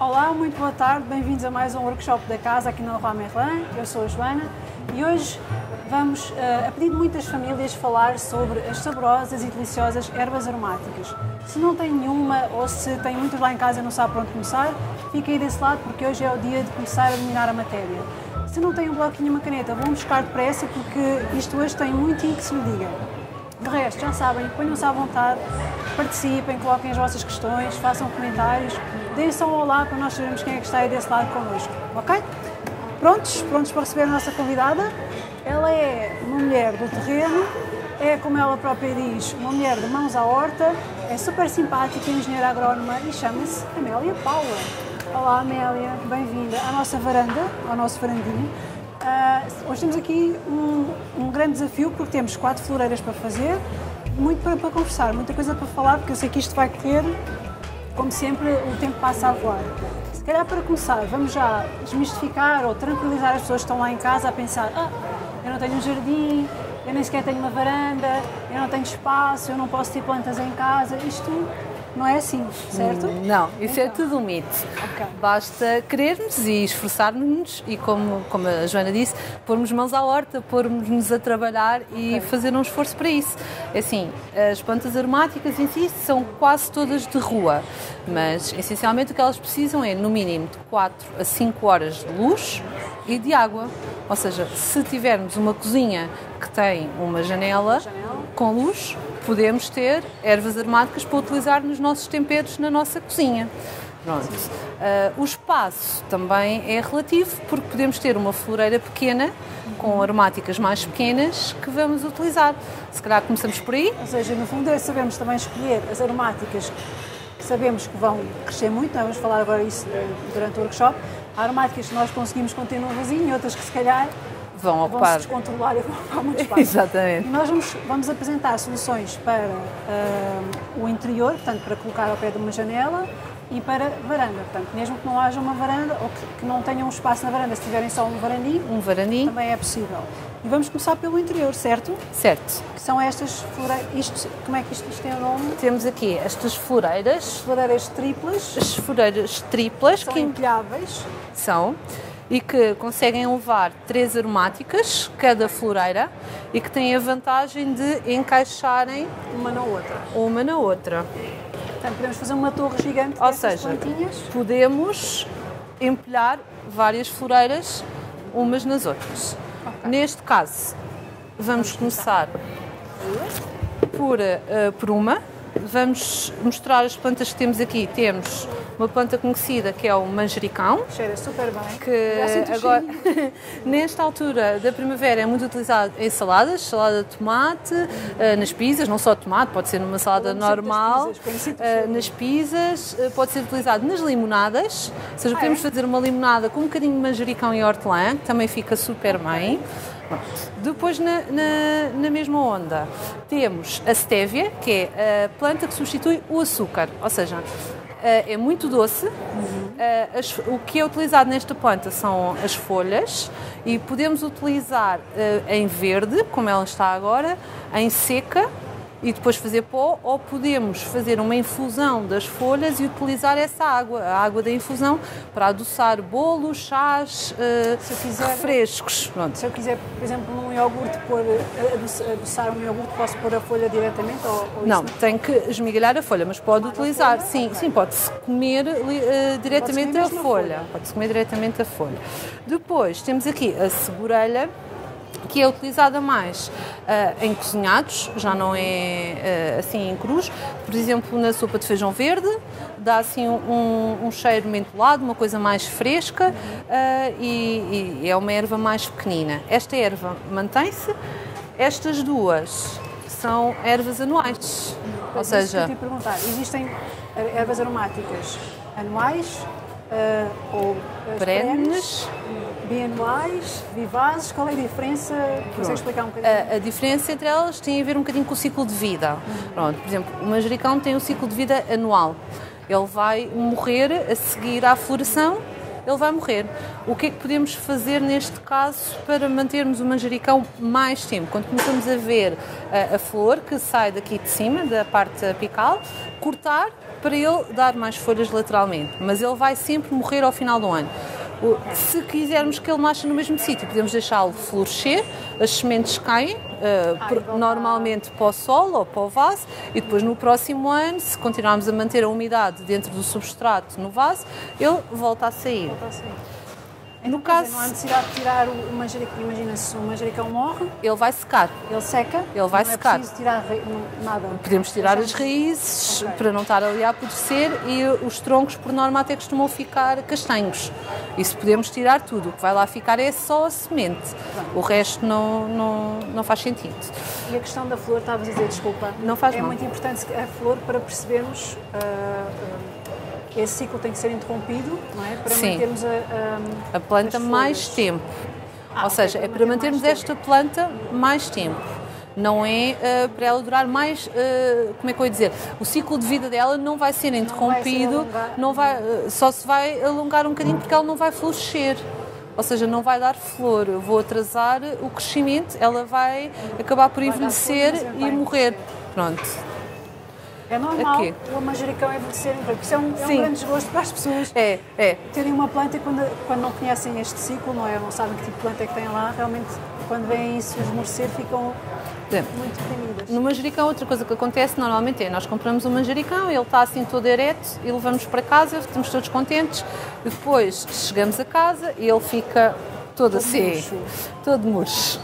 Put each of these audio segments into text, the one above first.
Olá, muito boa tarde, bem-vindos a mais um workshop da casa aqui no Leroy Merlin. Eu sou a Joana e hoje vamos, eh, a pedido de muitas famílias, falar sobre as saborosas e deliciosas ervas aromáticas. Se não tem nenhuma ou se tem muitas lá em casa e não sabe por onde começar, fica aí desse lado porque hoje é o dia de começar a dominar a matéria. Se não tem um bloquinho e uma caneta, vão buscar depressa porque isto hoje tem muito que se lhe diga. De resto, já sabem, ponham-se à vontade, participem, coloquem as vossas questões, façam comentários, deem só um olá para nós sabermos quem é que está aí desse lado connosco, ok? Prontos? Prontos para receber a nossa convidada? Ela é uma mulher do terreno, é, como ela própria diz, uma mulher de mãos à horta, é super simpática, engenheira agrónoma e chama-se Amélia Paula. Olá Amélia, bem-vinda à nossa varanda, ao nosso varandinho. Uh, hoje temos aqui um, um, grande desafio porque temos quatro floreiras para fazer, muito para, para, conversar, muita coisa para falar, porque eu sei que isto vai correr, como sempre, o tempo passa a voar. Se calhar para começar, vamos já desmistificar ou tranquilizar as pessoas que estão lá em casa a pensar: ah, eu não tenho um jardim, eu nem sequer tenho uma varanda, eu não tenho espaço, eu não posso ter plantas em casa. Isto não é assim, certo? Não, isso é então. é tudo um mito. Okay. Basta querermos e esforçarmos e, como, como a Joana disse, pormos mãos à horta, pormos-nos a trabalhar e okay. fazer um esforço para isso. É assim, as plantas aromáticas em si são quase todas de rua, mas essencialmente o que elas precisam é, no mínimo, de 4 a 5 horas de luz e de água. Ou seja, se tivermos uma cozinha que tem uma janela, janela. com luz, podemos ter ervas aromáticas para utilizar nos nossos temperos na nossa cozinha. Pronto. Uh, o espaço também é relativo, porque podemos ter uma floreira pequena, com aromáticas mais pequenas, que vamos utilizar. Se calhar começamos por aí. Ou seja, no fundo é sabemos também escolher as aromáticas que sabemos que vão crescer muito, vamos falar agora isso durante o workshop. Há aromáticas que nós conseguimos conter no vasinho outras que se calhar vão ocupar. Vão se descontrolar e vão ocupar muito espaço. Exatamente. E nós vamos, vamos apresentar soluções para uh, o interior, portanto, para colocar ao pé de uma janela e para varanda. Portanto, mesmo que não haja uma varanda ou que, que não tenham um espaço na varanda, se tiverem só um varandinho, um varandinho, também é possível. E vamos começar pelo interior, certo? Certo. Que são estas floreiras. Como é que isto, isto tem o nome? Temos aqui estas floreiras. Floreiras triplas. As floreiras triplas. São que empilháveis. São e que conseguem levar três aromáticas, cada floreira, e que têm a vantagem de encaixarem uma na outra. Uma na outra. Portanto, podemos fazer uma torre gigante Ou seja, plantinhas. podemos empilhar várias floreiras umas nas outras. Okay. Neste caso, vamos, vamos começar por, uh, por uma. Vamos mostrar as plantas que temos aqui. Temos uma planta conhecida que é o manjericão. Cheira super bem. Que agora, nesta altura da primavera, é muito utilizado em saladas, salada de tomate, uh, nas pizzas, não só tomate, pode ser numa salada normal, pizzas, uh, nas pizzas, uh, pode ser utilizado nas limonadas, ou seja, ah, podemos é? fazer uma limonada com um bocadinho de manjericão e hortelã, que também fica super okay. Depois, na, na, na, mesma onda, temos a stevia, que é a planta que substitui o açúcar, ou seja, é muito doce. As, o que é utilizado nesta planta são as folhas e podemos utilizar em verde, como ela está agora, em seca e depois fazer pó, ou podemos fazer uma infusão das folhas e utilizar essa água, a água da infusão, para adoçar bolos, chás, uh, quiser, refrescos. Pronto. Se eu quiser, por exemplo, num iogurte, pôr, eh, adoçar um iogurte, posso pôr a folha diretamente? Ou, ou não, tem que esmigalhar a folha, mas pode ah, utilizar, sim, sim, pode-se comer uh, diretamente pode a folha. folha. Pode-se comer diretamente a folha. Depois temos aqui a segurelha que é utilizada mais uh, em cozinhados, já não é uh, assim em cruz. Por exemplo, na sopa de feijão verde, dá assim um, um cheiro mentolado, uma coisa mais fresca uh, e, e, é uma erva mais pequenina. Esta erva mantém-se, estas duas são ervas anuais. Ou seja, te perguntar, existem ervas aromáticas anuais ou perenes? Bianuais, vivazes, qual é a diferença? Consegue explicar um bocadinho? A, a, diferença entre elas tem a ver um bocadinho com o ciclo de vida. Uhum. Pronto, por exemplo, o manjericão tem um ciclo de vida anual. Ele vai morrer a seguir à floração ele vai morrer. O que é que podemos fazer neste caso para mantermos o manjericão mais tempo? Quando começamos a ver a, a flor que sai daqui de cima, da parte apical, cortar para ele dar mais folhas lateralmente, mas ele vai sempre morrer ao final do ano. Se quisermos que ele nasça no mesmo sítio, podemos deixá-lo florescer, as sementes caem, uh, normalmente para o solo ou para o vaso, e depois no próximo ano, se continuarmos a manter a umidade dentro do substrato no vaso, ele volta a sair. Volta a sair. No caso, não há necessidade de tirar o manjericão. Imagina se o manjericão morre. Ele vai secar. Ele seca. Ele vai não secar. Não é preciso tirar nada. Podemos tirar as raízes okay. para não estar ali a apodrecer e os troncos, por norma, até costumam ficar castanhos. Isso podemos tirar tudo. O que vai lá ficar é só a semente. O resto não, não, não faz sentido. E a questão da flor, estava a dizer, desculpa. Não faz É mal. muito importante a flor para percebermos. Uh, esse ciclo tem que ser interrompido, não é? Para Sim. mantermos a, a, a planta mais tempo. Ah, Ou seja, é para mantermos esta planta mais tempo. Não é uh, para ela durar mais, uh, como é que eu ia dizer? O ciclo de vida dela não vai ser interrompido, não vai, ser não vai uh, só se vai alongar um bocadinho porque ela não vai florescer. Ou seja, não vai dar flor, eu vou atrasar o crescimento, ela vai acabar por envelhecer e morrer. Pronto. É normal Aqui. o manjericão envelhecer, porque isso é um, é um grande desgosto para as pessoas. É, é. Terem uma planta e quando, quando não conhecem este ciclo, não é? Não sabem que tipo de planta é que tem lá, realmente quando veem isso esmorecer ficam é. muito deprimidas. No manjericão, outra coisa que acontece normalmente é nós compramos um manjericão, ele está assim todo ereto e levamos para casa, estamos todos contentes. Depois chegamos a casa e ele fica todo, todo assim, murcho. todo murcho.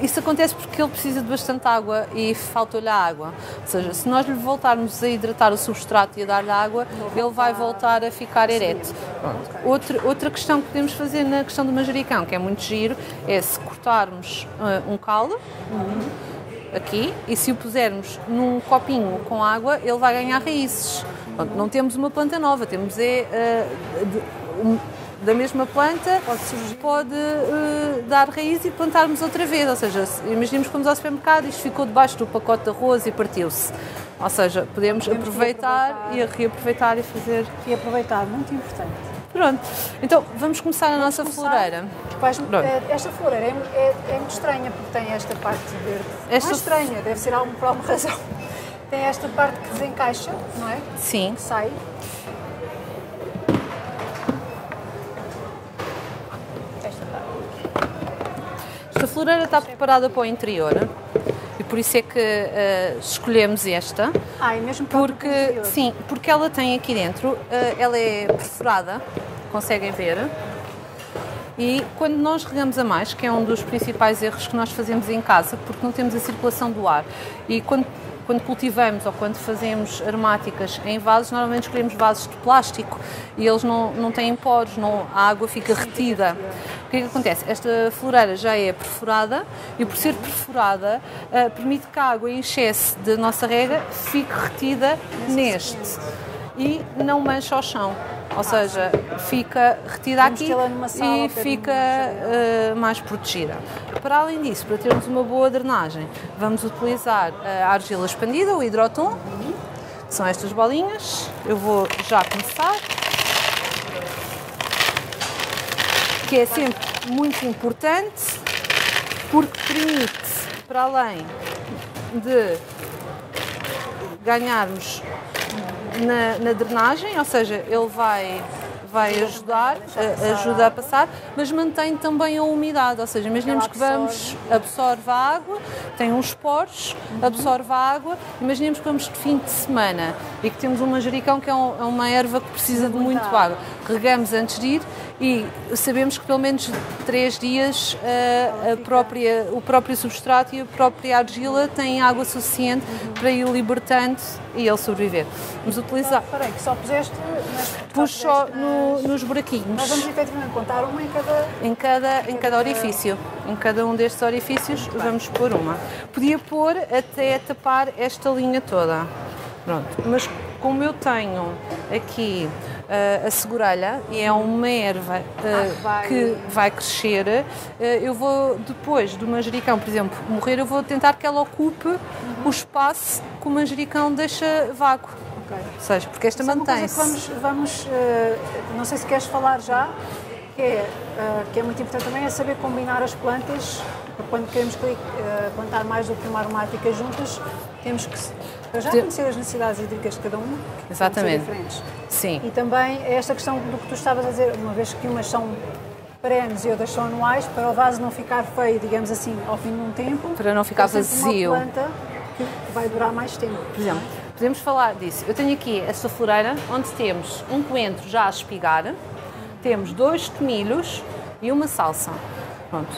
Isso acontece porque ele precisa de bastante água e falta-lhe a água. Ou seja, se nós lhe voltarmos a hidratar o substrato e a dar-lhe água, ele vai voltar a ficar ereto. Outra, outra questão que podemos fazer na questão do manjericão, que é muito giro, é se cortarmos uh, um caule, aqui, e se o pusermos num copinho com água, ele vai ganhar raízes. Não temos uma planta nova, temos é, uh, de, um, da mesma planta pode, pode uh, dar raiz e plantarmos outra vez. Ou seja, imaginemos que fomos ao supermercado e isto ficou debaixo do pacote de arroz e partiu-se. Ou seja, podemos, podemos aproveitar, e reaproveitar e fazer. E aproveitar, muito importante. Pronto, então vamos começar a nossa começar. floreira. Vais, eh, esta floreira é, é, é, muito estranha porque tem esta parte verde. Esta... Não é estranha, deve ser por alguma razão. Tem esta parte que desencaixa, não é? Sim. Que sai. Esta floreira está preparada para o interior e por isso é que uh, escolhemos esta. Ah, e mesmo para porque o sim, porque ela tem aqui dentro, uh, ela é perfurada, conseguem ver. E quando nós regamos a mais, que é um dos principais erros que nós fazemos em casa, porque não temos a circulação do ar, e quando quando cultivamos ou quando fazemos aromáticas em vasos, normalmente escolhemos vasos de plástico e eles não, não têm poros, não, a água fica retida. O que é que acontece? Esta floreira já é perfurada e por ser perfurada uh, permite que a água em excesso da nossa rega fique retida neste e não mancha o chão. Ou seja, fica retida aqui e fica uh, mais protegida. Para além disso, para termos uma boa drenagem, vamos utilizar a argila expandida, o hidroton, que são estas bolinhas. Eu vou já começar. Que é sempre muito importante porque permite, para além de ganharmos na, na drenagem, ou seja, ele vai vai ajudar, ajuda a passar, mas mantém também a umidade, ou seja, imaginemos que vamos, absorve a água, tem uns poros, absorve a água, imaginemos que vamos de fim de semana e que temos um manjericão que é, é uma erva que precisa de muito água, regamos antes de ir e sabemos que pelo menos três dias uh, a própria, o próprio substrato e a própria argila têm água suficiente para ir libertando e ele sobreviver. Vamos utilizar. Espera aí, que só puseste Pus só no, nos buraquinhos. Nós vamos efetivamente contar uma em cada. Em cada, em cada orifício. Em cada um destes orifícios vamos pôr uma. Podia pôr até tapar esta linha toda. Pronto. Mas como eu tenho aqui a segurelha e é uma erva uh, ah, que vai crescer, uh, eu vou depois do manjericão, por exemplo, morrer, eu vou tentar que ela ocupe uhum. o espaço que o manjericão deixa vago. Ok. Ou seja, porque esta mantém-se. vamos, vamos eh, não sei se queres falar já, que é, eh, que é muito importante também, é saber combinar as plantas, porque quando queremos eh, plantar mais do que uma aromática juntas, temos que para já conhecer as necessidades hídricas de cada um, Exatamente. diferentes. Sim. E também é esta questão do que tu estavas a dizer, uma vez que umas são perenes e outras são anuais, para o vaso não ficar feio, digamos assim, ao fim de um tempo. Para não ficar vazio. Uma planta que vai durar mais tempo. Por exemplo, podemos falar disso. Eu tenho aqui esta floreira onde temos um coentro já a espigar, temos dois tomilhos e uma salsa. Pronto.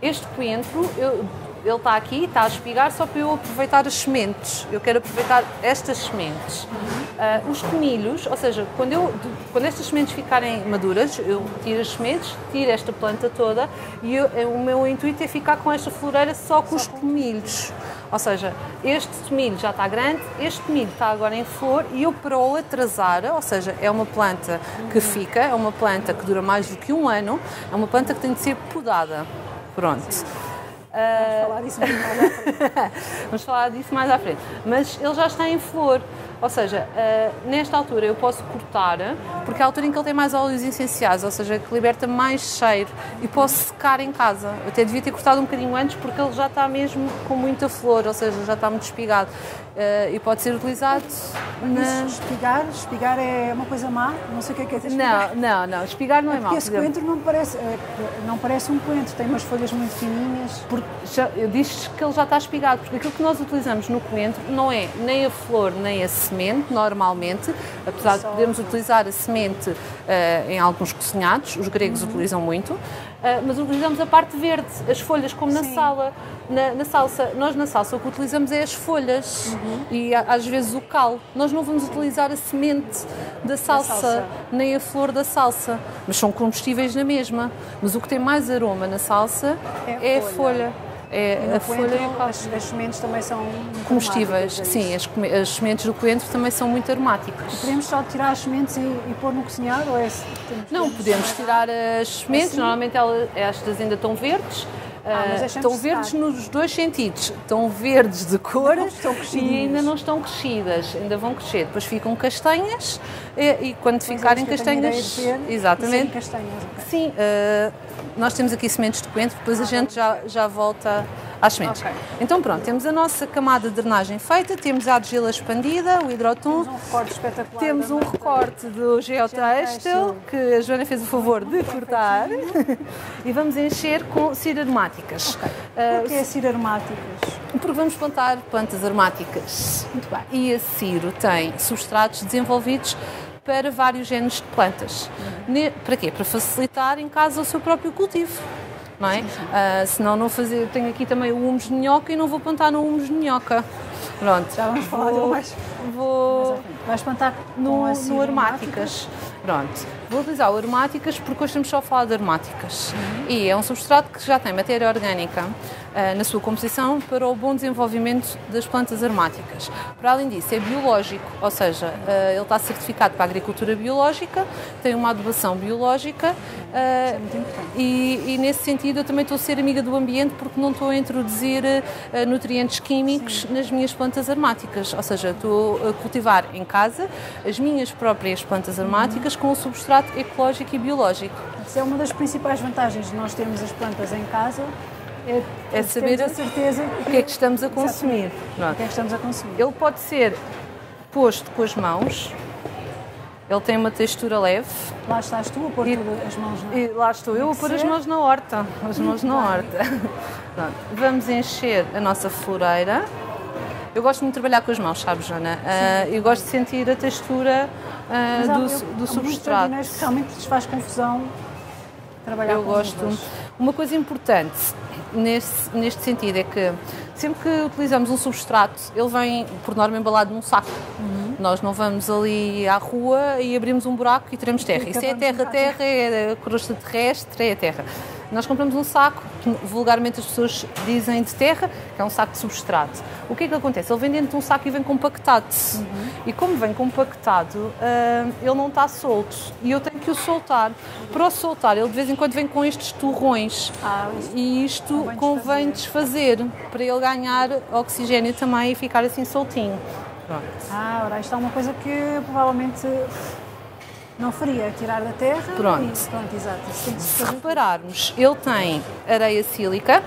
Este coentro, eu- ele está aqui, está a espigar só para eu aproveitar as sementes. Eu quero aproveitar estas sementes. Ah, os tomilhos, ou seja, quando, eu, quando estas sementes ficarem maduras, eu tiro as sementes, tiro esta planta toda e eu- o meu intuito é ficar com esta floreira só com os tomilhos. Ou seja, este tomilho já está grande, este tomilho está agora em flor e eu para o atrasar, ou seja, é uma planta que fica, é uma planta que dura mais do que um ano, é uma planta que tem de ser podada. Pronto. Vamos falar disso mais à frente. Vamos falar disso mais à frente. Mas ele já está em flor. Ou seja, ah, nesta altura eu posso cortar, porque é a altura em que ele tem mais óleos essenciais, ou seja, que liberta mais cheiro, e posso secar em casa. Eu até devia ter cortado um bocadinho antes, porque ele já está mesmo com muita flor, ou seja, já está muito espigado. Ah, e pode ser utilizado na... Isso, espigar, espigar é uma coisa má, não sei o que é que é espigar. Não, não, não. Espigar não é, mau. Porque por esse coentro não parece, eh, não parece um coentro, tem umas folhas muito fininhas. Porque já, eu disse que ele já está espigado, porque aquilo que nós utilizamos no coentro não é nem a flor nem a semente, normalmente, apesar de podermos utilizar a semente eh, em alguns cozinhados, os gregos utilizam muito, eh, mas utilizamos a parte verde, as folhas, como na Sim. sala. Na, na salsa, nós na salsa o que utilizamos é as folhas e a- às vezes o cal. Nós não vamos utilizar a semente da salsa, salsa. nem a flor da salsa, mas são comestíveis na mesma. Mas o que tem mais aroma na salsa É é, a a folha. folha. É E a folha e o coentro, cal. as, as sementes também são Comestíveis, é sim, as, as sementes do coentro também são muito aromáticas. Podemos só tirar as sementes e, e pôr no cozinhado ou é temos- Não, podemos tirar as sementes, Assim? normalmente elas, estas ainda estão verdes. Ah, ah, deixamos estão verdes nos dois sentidos. Estão verdes de cor e ainda não estão crescidas, ainda vão crescer. Depois ficam castanhas e, e quando é, ficarem castanhas. ideia de ver, e serem exatamente. castanhas, ok. Sim, ah, nós temos aqui sementes de coentro, depois a gente já, já volta às sementes. Ok. Então pronto, temos a nossa camada de drenagem feita, temos a argila expandida, o hidrotum, Temos um recorte espetacular. temos um recorte do geotextil que a Joana fez o favor de cortar e vamos encher com cira aromáticas. Ah, Porque é cir aromáticas. porque vamos plantar plantas aromáticas. Muito bem. E a Ciro tem substratos desenvolvidos para vários géneros de plantas. Ne- Para quê? Para facilitar em casa o seu próprio cultivo. Não é? Ah, senão não fazer. Tenho aqui também o humus de minhoca e não vou plantar no humus de minhoca. Pronto. Já vamos falar dele mais. Vou Vais plantar no, a cir no aromáticas. Pronto. Vou utilizar o aromáticas porque hoje estamos só a falar de aromáticas. E é um substrato que já tem matéria orgânica na sua composição para o bom desenvolvimento das plantas aromáticas. Para além disso, é biológico, ou seja, ah, ele está certificado para a agricultura biológica, tem uma adubação biológica muito importante. e, e nesse sentido eu também estou a ser amiga do ambiente porque não estou a introduzir nutrientes químicos nas minhas plantas aromáticas, ou seja, estou a cultivar em casa as minhas próprias plantas aromáticas com o substrato ecológico e biológico. Isso é uma das principais vantagens de nós termos as plantas em casa. É, É saber a certeza O que é que estamos a consumir? o Pronto. que é que estamos a consumir. Ele pode ser posto com as mãos, ele tem uma textura leve, Lá estás tu a pôr E- as mãos na E lá estou eu a pôr as mãos na horta. As mãos na horta. Pronto, Vamos encher a nossa floreira. Eu gosto muito de trabalhar com as mãos, sabes, Joana? Ah, eu gosto de sentir a textura há- do, eu- do substrato. jardineiros que realmente lhes faz confusão trabalhar Eu com gosto. uvas. Uma coisa importante neste, neste sentido é que sempre que utilizamos um substrato, ele vem, por norma, embalado num saco. Uhum. Nós não vamos ali à rua e abrimos um buraco e tiramos terra. Isso é terra, terra, é a crosta terrestre, é a terra. Nós compramos um saco, que vulgarmente as pessoas dizem de terra, que é um saco de substrato. O que é que acontece? Ele vem dentro de um saco e vem compactado. Uhum. E como vem compactado, ah, ele não está solto. E eu tenho que o soltar. Para o soltar, ele de vez em quando vem com estes torrões. Ah, E isto Convém convém desfazer para ele ganhar oxigênio também e ficar assim soltinho. Pronto. Ah, ora, isto é uma coisa que provavelmente não faria, tirar da terra Pronto. e pronto, exato. Se Se repararmos, ele tem areia sílica,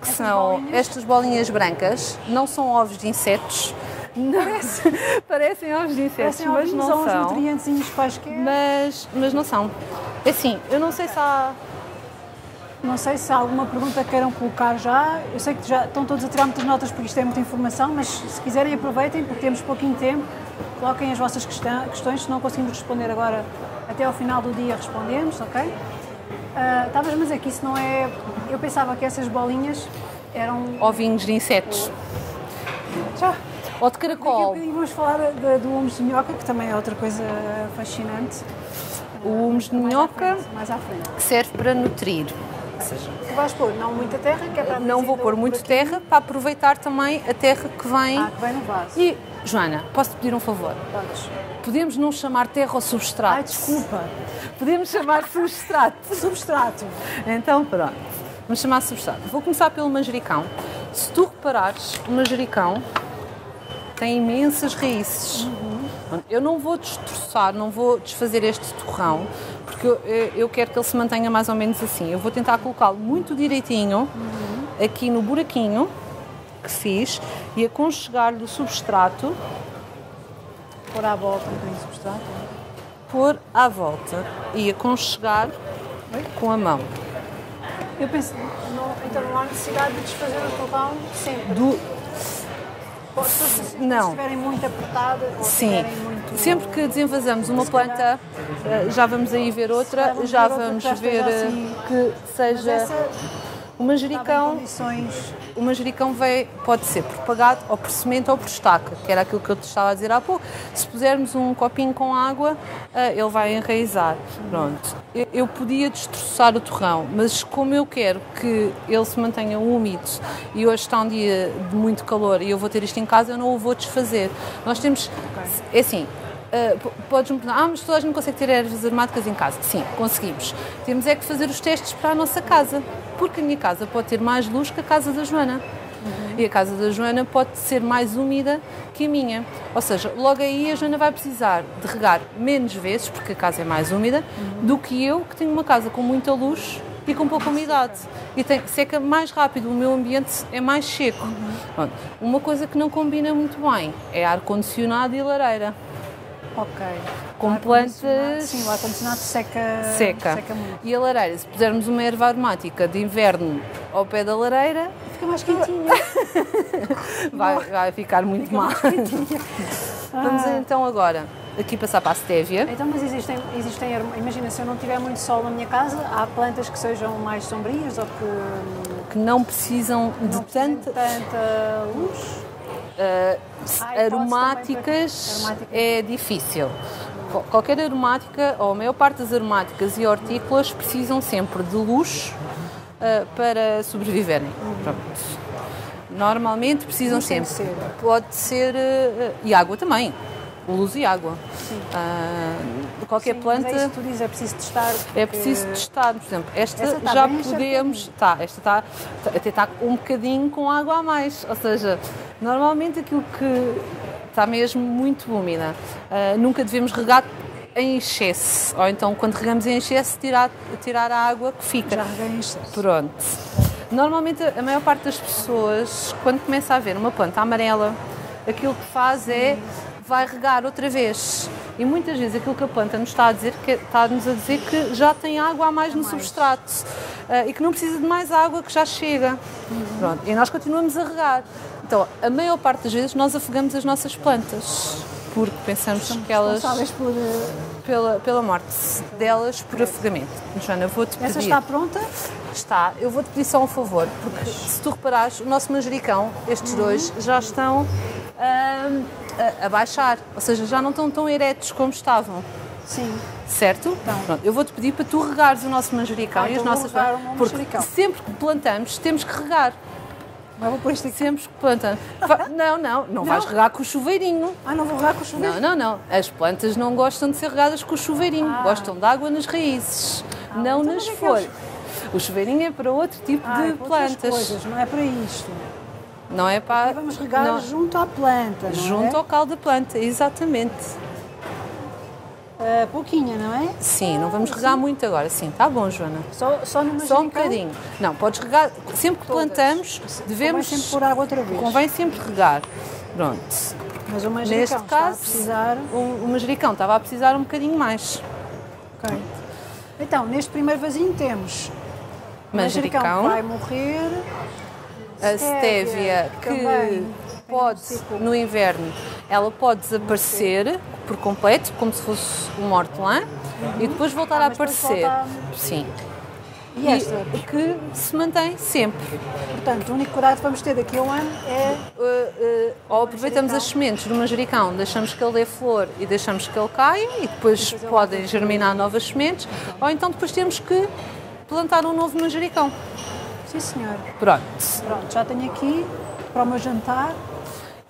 que Essas são bolinhas? estas bolinhas brancas, não são ovos de insetos. Não, parecem ovos de insetos, Parecem mas não uns são. nutrientes quaisquer. Mas, mas não são. É assim, eu não sei se há. Não sei se há alguma pergunta que queiram colocar já. Eu sei que já estão todos a tirar muitas notas porque isto é muita informação, mas se quiserem aproveitem porque temos pouquinho tempo. Coloquem as vossas questões, se não conseguimos responder agora, até ao final do dia respondemos, ok? Ah, Estavas a dizer que isso não é. Eu pensava que essas bolinhas eram. ovinhos de insetos. Já! Ou de caracol. bocadinho vamos falar da- do humus de minhoca, que também é outra coisa fascinante. O humus de Mais à minhoca frente, Mais à frente. que serve para nutrir. Ou seja, Tu vais pôr não muita terra, que é para não vou pôr muito terra para aproveitar também a terra que vem. Ah, que vem no vaso. E, Joana, posso-te pedir um favor? Podes. Podemos não chamar terra ou substrato? Ai, desculpa. Podemos chamar substrato. Substrato. Então, pronto. Vamos chamar substrato. Vou começar pelo manjericão. Se tu reparares, o manjericão tem imensas raízes. Eu não vou destroçar, não vou desfazer este torrão, porque eu, eu- eu quero que ele se mantenha mais ou menos assim. Eu vou tentar colocá-lo muito direitinho aqui no buraquinho que fiz e aconchegar-lhe o substrato Pôr à volta um substrato. pôr à volta e aconchegar com a mão. Eu penso, não, então não há necessidade de desfazer o torrão sempre. Do, se, se, Não. estiverem muito ou se Sim, muito... sempre que desenvasamos uma planta, eh, já vamos aí ver outra, vamos já ver outra vamos já ver eh, assim. que seja o manjericão. O manjericão pode ser propagado ou por semente ou por estaca, que era aquilo que eu te estava a dizer há pouco. Se pusermos um copinho com água, eh, ele vai enraizar. Pronto. Eu, eu podia destroçar o torrão, mas como eu quero que ele se mantenha úmido e hoje está um dia de muito calor e eu vou ter isto em casa, eu não o vou desfazer. Nós temos. É assim. Uh, p- Podes-me perguntar, ah, mas toda a gente consegue ter ervas aromáticas em casa? Sim, conseguimos. Temos é que fazer os testes para a nossa casa, porque a minha casa pode ter mais luz que a casa da Joana. E a casa da Joana pode ser mais úmida que a minha. Ou seja, logo aí a Joana vai precisar de regar menos vezes, porque a casa é mais úmida, do que eu, que tenho uma casa com muita luz e com pouca umidade. E tem, seca mais rápido, o meu ambiente é mais seco. Pronto. Uma coisa que não combina muito bem é ar-condicionado e lareira. Ok. Com plantas- Sim, o ar-condicionado seca, Seca. seca muito. E a lareira, se pusermos uma erva aromática de inverno ao pé da lareira, Fica mais quentinha. vai, vai ficar muito mal. Vamos então agora aqui passar para a stevia. Então, mas existem, existem, imagina, se eu não tiver muito sol na minha casa, há plantas que sejam mais sombrias ou que que não precisam de não de tanta tanta luz? Uh, Ah, aromáticas, é difícil. Qual- Qualquer aromática, ou a maior parte das aromáticas e hortícolas precisam sempre de luz uh, para sobreviverem. Normalmente precisam sempre. ser. Pode ser. uh, e água também. Luz e água. Uh, qualquer Sim, planta. Mas é isso que tu dizes, é preciso testar. É preciso testar, por exemplo, esta, está já podemos. Tá, esta está até está um bocadinho com água a mais. Ou seja, normalmente aquilo que está mesmo muito úmida, ah, nunca devemos regar em excesso. Ou então quando regamos em excesso tirar, tirar a água que fica. Já reguei em excesso. Pronto. Normalmente a maior parte das pessoas, quando começa a ver uma planta amarela, aquilo que faz é vai regar outra vez. E muitas vezes aquilo que a planta nos está a dizer, que está-nos a dizer que já tem água a mais no substrato ah, e que não precisa de mais água, que já chega. Pronto. E nós continuamos a regar. Então, a maior parte das vezes nós afogamos as nossas plantas, porque pensamos que elas, por. eh, pela, pela morte delas por afogamento. Joana, vou-te pedir. Essa está pronta? Está. Eu vou-te pedir só um favor, porque se tu reparares, o nosso manjericão, estes dois, já estão ahm, a, a baixar. Ou seja, já não estão tão eretos como estavam. Sim. Certo? Pronto, eu vou-te pedir para tu regares o nosso manjericão Ah, e as então nossas Porque sempre que plantamos, temos que regar. Vou pôr isto aqui. Sempre que plantamos. Va- Não, não, não, vais regar com o chuveirinho. Ah, não vou regar com o chuveiro? Não, não, não. As plantas não gostam de ser regadas com o chuveirinho. Gostam de água nas raízes, não então nas é folhas. O chuveirinho é para outro tipo Ah, de é plantas. coisas, não é para isto. Não é para. Vamos regar não- junto à planta, não junto é? ao caldo da planta, exatamente. Ah, pouquinha, não é? Sim, não vamos regar muito agora. Sim, tá bom, Joana. Só, só no Só um manjericão? bocadinho. Não, podes regar. Sempre que Todas. plantamos, devemos. Convém sempre pôr água outra vez. Convém sempre regar. Pronto. Mas o manjericão Neste está a caso, precisar... o, o manjericão estava a precisar um bocadinho mais. Ok. Então, neste primeiro vasinho temos Manjericão, que vai morrer, a stevia que também pode, no inverno, ela pode desaparecer por completo, como se fosse um hortelã, e depois voltar Ah, a depois aparecer. volta Sim. E esta? E que se mantém sempre. Portanto, o único cuidado que vamos ter daqui a um ano é Uh, uh, ou aproveitamos as sementes do manjericão, deixamos que ele dê flor e deixamos que ele caia e depois ele podem germinar novas sementes, ou então depois temos que plantar um novo manjericão. Sim, senhor. Pronto. Pronto, já tenho aqui para o meu jantar.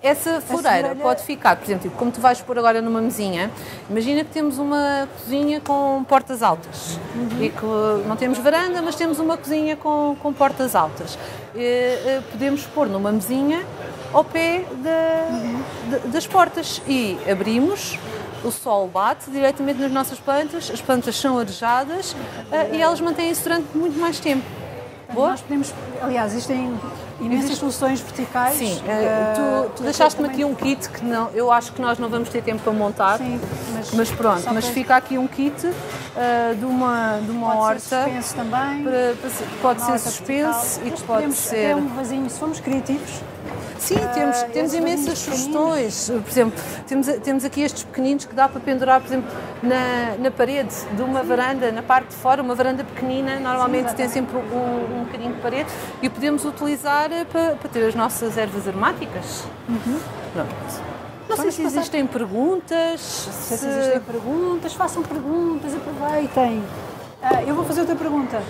Essa floreira floreira- pode ficar, por exemplo, tipo, como tu vais pôr agora numa mesinha, imagina que temos uma cozinha com portas altas e que não temos varanda, mas temos uma cozinha com, com portas altas. Eh, eh, podemos pôr numa mesinha ao pé da- da- das portas e abrimos. O sol bate diretamente nas nossas plantas, as plantas são arejadas eh, e elas mantêm-se durante muito mais tempo. Boa? Nós podemos, aliás, existem imensas soluções verticais. Sim, eh, tu, tu deixaste-me aqui um kit que não, eu acho que nós não vamos ter tempo para montar. Sim, mas, Mas pronto, mas para- fica aqui um kit eh, de uma, de uma pode ser horta. suspenso também. para- para ser- pode uma ser vertical. e pode podemos ser. Até um vasinho, se formos criativos. Sim, temos, Ah, temos esses imensas vasinhos sugestões. Por exemplo, temos, temos aqui estes pequeninos que dá para pendurar, por exemplo, na, na parede de uma varanda, na parte de fora, uma varanda pequenina, normalmente Sim, tem sempre um, um bocadinho de parede e podemos utilizar eh, para, para ter as nossas ervas aromáticas. Pronto. Não sei se existem perguntas. Se existem perguntas, façam perguntas, aproveitem. Ah, eu vou fazer outra pergunta.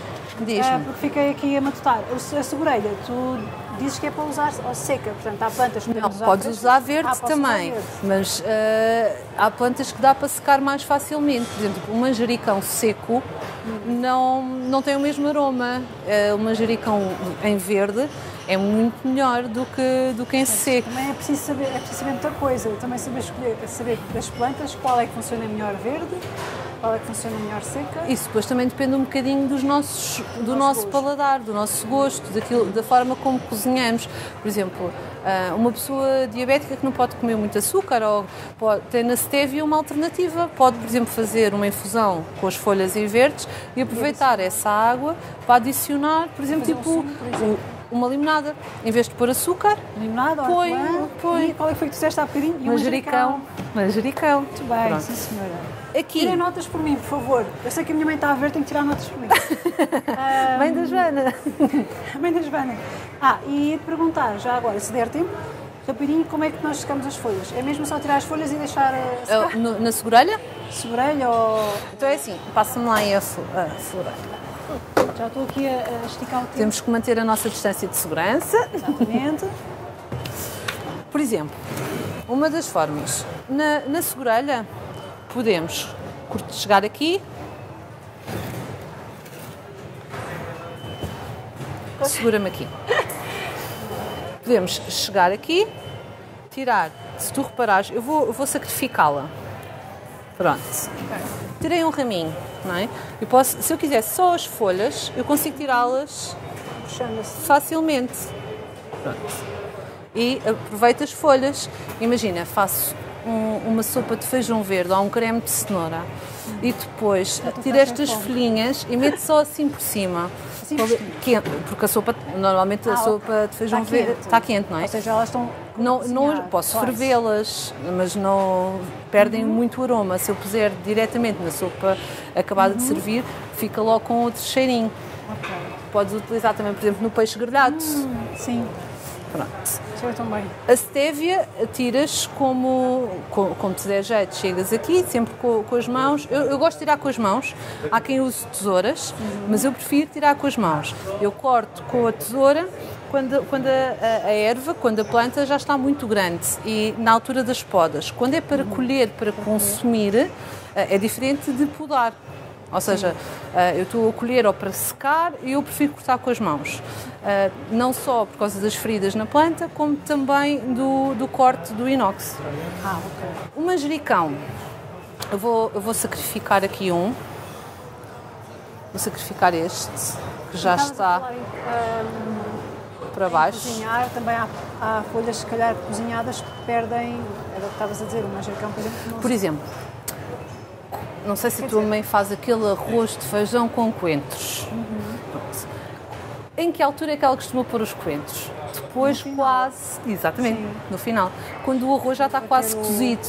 Diz-me. Ah, porque fiquei aqui a matutar. A segurelha, tu dizes que é para usar seca, portanto há plantas que Não, usar podes usar verde Ah, também, verde. mas eh, há plantas que dá para secar mais facilmente. Por exemplo, o manjericão seco não, não tem o mesmo aroma. O manjericão em verde é muito melhor do que, do que em seco. Também é preciso saber, é preciso saber muita coisa. Também saber escolher, saber das plantas qual é que funciona melhor verde, qual é que funciona melhor seca. Isso depois também depende um bocadinho dos nossos, do nosso gosto. paladar, do nosso gosto, daquilo, da forma como cozinhamos. Por exemplo, ah, uma pessoa diabética que não pode comer muito açúcar ou pode, tem na stevia uma alternativa. Pode, por exemplo, fazer uma infusão com as folhas em verdes e aproveitar essa água para adicionar, por exemplo, Fazer um tipo sumo, por exemplo. Uma limonada. Em vez de pôr açúcar, Limonada, Põe, põe. E qual é que foi que tu disseste há bocadinho? E manjericão. Manjericão. Muito bem, Pronto. sim senhora. Aqui, Tirem notas por mim, por favor. Eu sei que a minha mãe está a ver, tenho que tirar notas por mim. mãe da Joana. Mãe da Joana. Ah, e ia-te perguntar, já agora, se der tempo, rapidinho, como é que nós secamos as folhas? É mesmo só tirar as folhas e deixar a secar? Ah, no- na segurelha? Sobrelha ou... Então é assim, passa-me lá aí a, a. Já estou aqui a, esticar o tempo. Temos que manter a nossa distância de segurança. Exatamente. Por exemplo, uma das formas, na, na segurelha, podemos chegar aqui, segura-me aqui. Podemos chegar aqui, tirar, se tu reparares, eu vou, eu vou sacrificá-la. Pronto. Tirei um raminho, não é? Eu posso, se eu quiser só as folhas, eu consigo tirá-las facilmente. Pronto. E aproveito as folhas. Imagina, faço um- uma sopa de feijão verde ou um creme de cenoura e depois tiro estas folhinhas e meto só assim por cima. Assim por cima? Quente, porque a sopa, normalmente a Ah, sopa de feijão Está verde quente. está quente, não é? Ou seja, elas estão... Não, não posso fervê-las, mas não perdem Uhum. muito aroma. Se eu puser diretamente na sopa acabada de servir, fica logo com outro cheirinho. Uhum. Ok. Podes utilizar também, por exemplo, no peixe grelhado. Sim, Pronto. cheira tão bem. A stevia tiras como, como, como te der jeito, chegas aqui, sempre com, com as mãos. Eu, eu gosto de tirar com as mãos. Há quem use tesouras, mas eu prefiro tirar com as mãos. Eu corto com a tesoura quando, quando a, a- erva, quando a planta já está muito grande e na altura das podas. Quando é para colher, para consumir, eh, é diferente de podar. Ou seja, uh, eu estou a colher ou para secar e eu prefiro cortar com as mãos. Uh, não só por causa das feridas na planta, como também do, do corte do inox. Ah, ok. O manjericão, eu vou, eu vou sacrificar aqui um. Vou sacrificar este, que já está falar em, ahm, para baixo. Cozinhar, também há, há folhas, se calhar, cozinhadas que perdem, era o que estavas a dizer, o manjericão, por exemplo, não Por exemplo, não sei se a tua mãe faz aquele arroz de feijão com coentros. Pronto. Em que altura é que ela costuma pôr os coentros? Depois quase, exatamente, Sim. no final, quando o arroz já está quase o- cozido.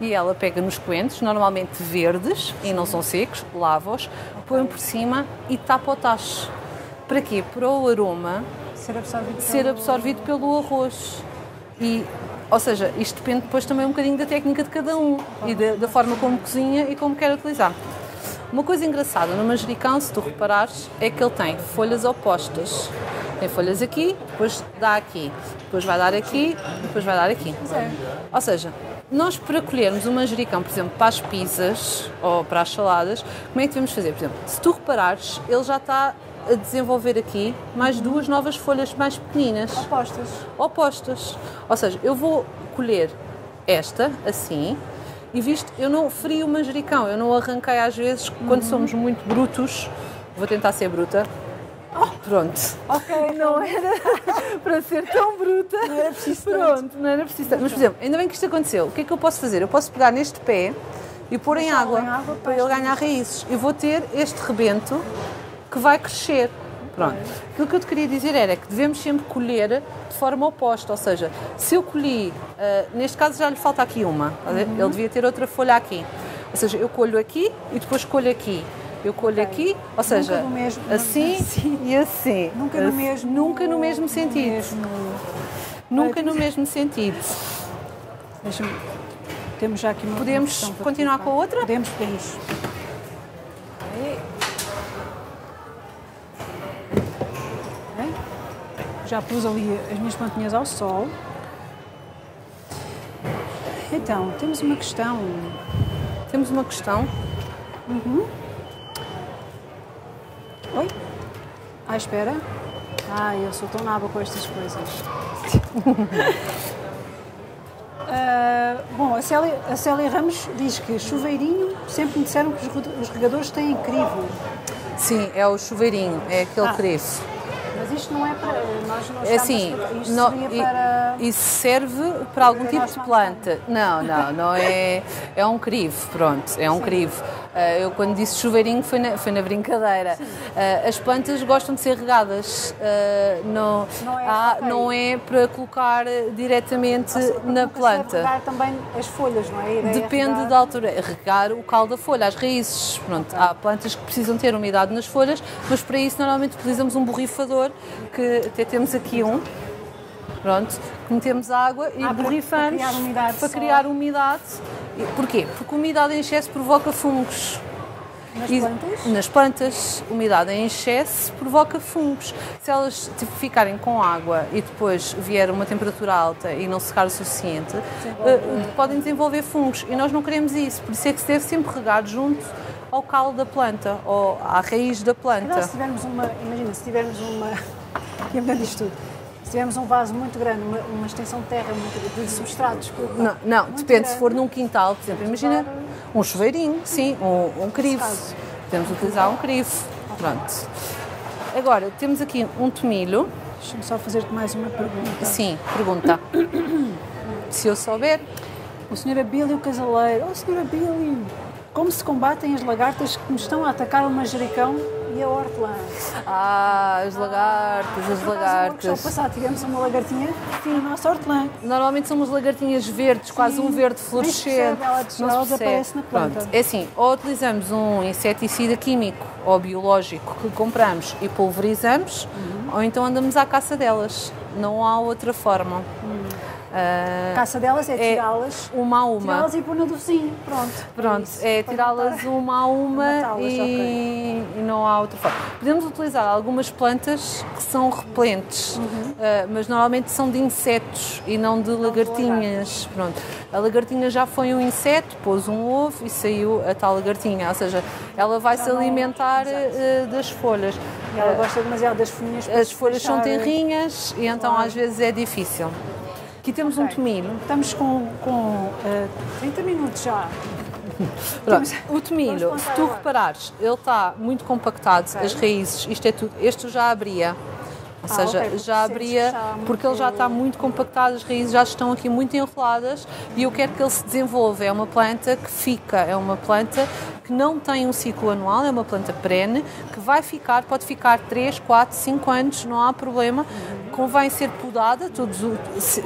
E ela pega nos coentros, normalmente verdes e não são secos, lava-os, põe por cima e tapa o tacho. Para quê? Para o aroma ser absorvido ser pelo- absorvido pelo arroz. E, ou seja, isto depende depois também um bocadinho da técnica de cada um e da, da forma como cozinha e como quer utilizar. Uma coisa engraçada no manjericão, se tu reparares, é que ele tem folhas opostas. Tem folhas aqui, depois dá aqui, depois vai dar aqui, depois vai dar aqui. é. Ou seja, nós para colhermos o manjericão, por exemplo, para as pizzas ou para as saladas, como é que devemos fazer? Por exemplo, se tu reparares, ele já está a desenvolver aqui mais duas novas folhas mais pequeninas Opostas. opostas. Ou seja, eu vou colher esta assim e visto, eu não feri o manjericão, eu não arranquei às vezes, quando somos muito brutos, vou tentar ser bruta. Pronto. Ok, Não era para ser tão bruta. Não era preciso tanto. Pronto, não era preciso tanto. Mas, por exemplo, ainda bem que isto aconteceu. O que é que eu posso fazer? Eu posso pegar neste pé e pôr em água, em água para para ele ganhar raízes. Eu vou ter este rebento que vai crescer. Pronto. Aquilo que eu te queria dizer era que devemos sempre colher de forma oposta, ou seja, se eu colhi, ah, neste caso já lhe falta aqui uma, ver? Uhum. ele devia ter outra folha aqui. Ou seja, eu colho aqui e depois colho aqui. Eu colho aqui, ou seja, mesmo- assim Sim. e assim. Nunca no Assim, mesmo... Nunca no mesmo sentido. mesmo- Nunca no mesmo sentido. Temos já aqui uma Podemos continuar com a outra? Podemos, podemos. Já pus ali as minhas plantinhas ao sol. Então, temos uma questão. Temos uma questão. Oi? Ah, espera. Ah, eu sou tão naba com estas coisas. Ah, bom, a Célia, a Célia Ramos diz que chuveirinho, sempre me disseram que os regadores têm crivo. Sim, é o chuveirinho, é aquele Ah. crivo. Mas isto não é para. Nós não É assim, isto não- para. isso serve para algum Para tipo de planta. Não, não, não é. É um crivo, pronto, é um crivo. Ah, eu quando disse chuveirinho foi na, foi na brincadeira. Ah, as plantas gostam de ser regadas, ah, não, Não é há- não é para colocar diretamente na Nunca se deve planta. regar também as folhas, não é? É Depende regar- da altura. Regar o caldo da folha, as raízes. Pronto, há plantas que precisam ter umidade nas folhas, mas para isso normalmente utilizamos um borrifador, que até temos aqui um. Pronto, que metemos água e Ah, borrifamos para criar umidade para só. criar umidade. Porquê? Porque umidade em excesso provoca fungos. Nas E- plantas? Nas plantas, umidade em excesso provoca fungos. Se elas tipo, ficarem com água e depois vier uma temperatura alta e não secar o suficiente, eh, podem desenvolver fungos. E nós não queremos isso. Por isso é que se deve sempre regar junto ao calo da planta ou à raiz da Então, planta. se tivermos uma, imagina, se tivermos uma, ia mudando isto tudo, se tivermos um vaso muito grande, uma, uma extensão de terra muito, de substratos, que- Não, não depende se grande, for num quintal, por exemplo, imagina um chuveirinho, sim, um, um crivo. Podemos utilizar um crivo. Pronto. Agora, temos aqui um tomilho. Deixa-me só fazer-te mais uma pergunta. Sim, pergunta. Se eu souber, O Sr. Abílio Casaleiro, oh Sr. Abílio, como se combatem as lagartas que nos estão a atacar o manjericão e a hortelã? Ah, as lagartas, as Por acaso, no passado tivemos uma lagartinha na nossa hortelã. Normalmente são umas lagartinhas verdes, quase um verde fluorescente. ela ela desaparece na planta. Pronto, é assim, ou utilizamos um inseticida químico ou biológico que compramos e pulverizamos, Uhum. ou então andamos à caça delas. Não há outra forma. Ah, A caça delas é é tirá-las, uma a uma. tirá-las e pôr no do vizinho. Pronto. Pronto, é Para tirá-las uma a uma e, e não há outra forma. Podemos utilizar algumas plantas que são repelentes, uh, mas normalmente são de insetos e não de lagartinhas. Pronto. A lagartinha já foi um inseto, pôs um ovo e saiu a tal lagartinha, ou seja, ela vai se alimentar uh, das folhas. E ela gosta demasiado das folhinhas. As folhas são tenrinhas e então às vezes é difícil. Aqui temos okay. um tomilho. Estamos com, com uh, 30 minutos já. Pronto, o tomilho, se tu reparares, ele está muito compactado, okay. as raízes, isto é tudo, este já abria. Ou ah, seja, okay, já abria, porque ele já está muito compactado, as raízes já estão aqui muito enroladas e eu quero que ele se desenvolva. É uma planta que fica, é uma planta que não tem um ciclo anual, é uma planta perene, que vai ficar, pode ficar 3, 4, 5 anos, não há problema. Convém ser podada todos,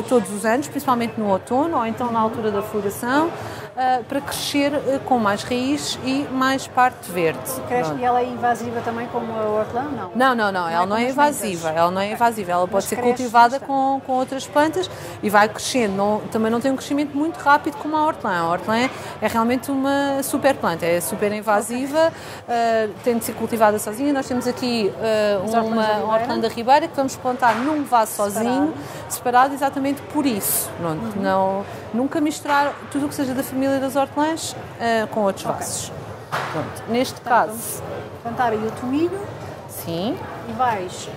todos os anos, principalmente no outono ou então na altura da floração. Uh, para crescer uh, com mais raiz e mais parte verde. Cresce, e ela é invasiva também como a hortelã? Não, não, não, não, não ela é não é invasiva. Ela não é invasiva. Ela pode ser cultivada com, com outras plantas e vai crescendo. Não, também não tem um crescimento muito rápido como a hortelã. A hortelã é, é realmente uma super planta, é super invasiva, uh, tem de ser cultivada sozinha. Nós temos aqui uma hortelã da ribeira que vamos plantar num vaso sozinho, separado exatamente por isso. Pronto, uhum. não, nunca misturar tudo o que seja da família das hortelãs uh, com outros okay. vasos. Pronto. Neste Portanto, caso. Plantar aí o tomilho. Sim. E vais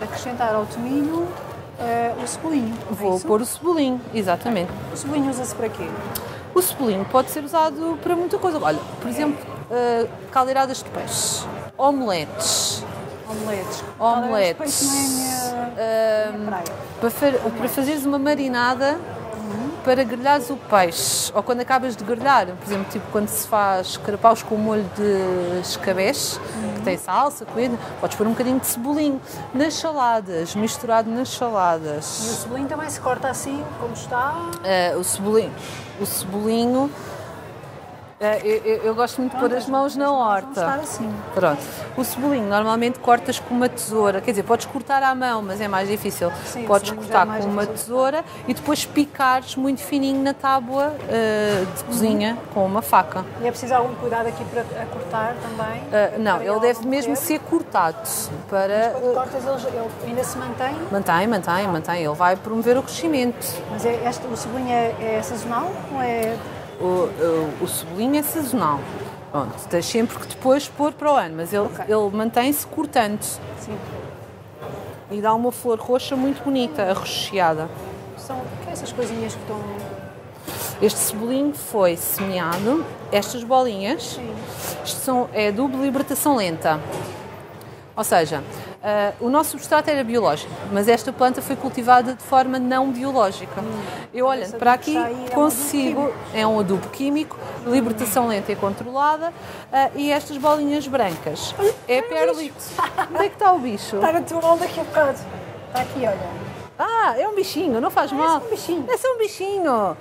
acrescentar ao tomilho uh, o cebolinho. É Vou é pôr o cebolinho, exatamente. O cebolinho usa-se para quê? O cebolinho pode ser usado para muita coisa. Olha, por exemplo, uh, caldeiradas de peixe, omeletes. Omeletes. Omeletes. Não é minha, minha praia. Para, para fazeres uma marinada para grelhares o peixe, ou quando acabas de grelhar, por exemplo, tipo quando se faz carapaus com molho de escabeche, uhum. que tem salsa, coelho, podes pôr um bocadinho de cebolinho nas saladas, misturado nas saladas. E o cebolinho também se corta assim, como está? Uh, o cebolinho, o cebolinho é, eu, eu, gosto muito de pôr as mãos na horta. Assim. Pronto. O cebolinho normalmente cortas com uma tesoura, quer dizer, podes cortar à mão, mas é mais difícil. Sim, podes cortar é com uma tesoura e depois picares muito fininho na tábua uh, de cozinha uhum. com uma faca. E é preciso algum cuidado aqui para cortar também? Uh, não, ele deve mesmo ser cortado para. Mas quando cortas ele, ele ainda se mantém? Mantém, mantém, mantém. Ele vai promover o crescimento. Mas é, este, o cebolinho é, é sazonal ou é o, o, o cebolinho é sazonal. Pronto, tens sempre que depois pôr para o ano, mas ele, okay. ele mantém-se cortando. Sim. E dá uma flor roxa muito bonita, arroxeada. São que é essas coisinhas que estão. Este cebolinho foi semeado, estas bolinhas, Sim. isto são, é dupla libertação lenta. Ou seja, uh, o nosso substrato era biológico, mas esta planta foi cultivada de forma não biológica. Hum. Eu olhando para aqui consigo, é um adubo químico, libertação lenta e controlada, uh, e estas bolinhas brancas é perlito. Onde é que está o bicho? Está na tua mão daqui a bocado. Está aqui, olha. Ah, é um bichinho, não faz mal. É só um bichinho. É só um bichinho.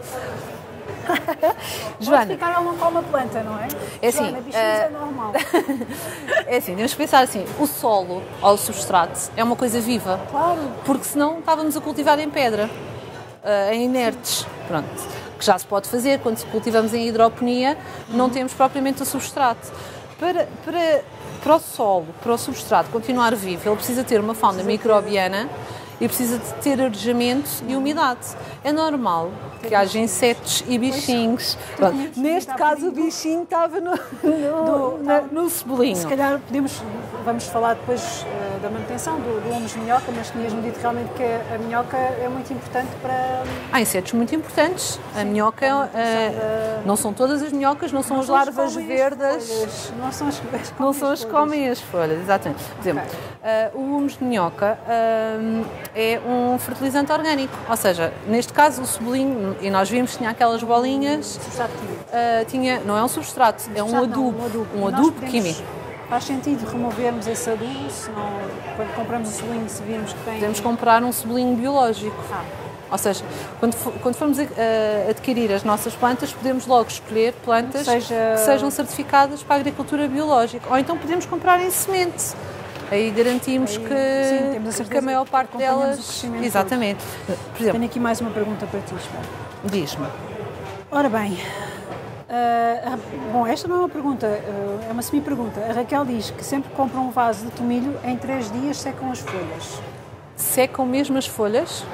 Joana. Pode ficar uma com uma planta, não é? É assim. Joana, uh... é normal. é assim, temos que pensar assim: o solo ou o substrato é uma coisa viva. Claro. Porque senão estávamos a cultivar em pedra, uh, em inertes. Pronto. Que já se pode fazer quando cultivamos em hidroponia, não temos propriamente o substrato. Para, para, para o solo, para o substrato continuar vivo, ele precisa ter uma fauna microbiana e precisa de ter arejamento e umidade. É normal que haja insetos e bichinhos. Pronto, neste caso, o bichinho estava no, no, no, no cebolinho. Se calhar podemos, vamos falar depois uh, da manutenção do, do humus de minhoca, mas tinhas-me dito realmente que a minhoca é muito importante para. Há insetos muito importantes. Sim, a minhoca, a uh, da... não são todas as minhocas, não são não as larvas verdes. Não são as, as não são as que comem as folhas, exatamente. Por exemplo, uh, o humus de minhoca é um fertilizante orgânico, ou seja, neste caso o cebolinho, e nós vimos que tinha aquelas bolinhas. Uh, tinha, não é um substrato, é um adubo, um adubo, um adubo químico. Faz sentido removermos esse adubo, senão, quando compramos o cebolinho, se virmos que tem. Podemos comprar um cebolinho biológico. Ah. Ou seja, quando, quando formos a adquirir as nossas plantas, podemos logo escolher plantas Seja... que sejam certificadas para a agricultura biológica. Ou então podemos comprar em semente. Aí garantimos Aí, que, sim, a que a maior parte delas. Exatamente. Por exemplo, Tenho aqui mais uma pergunta para ti, Diz-me. Ora bem, Uh, bom, esta não é uma pergunta, uh, é uma semi-pergunta. A Raquel diz que sempre compra um vaso de tomilho, em três dias secam as folhas. Secam mesmo as folhas?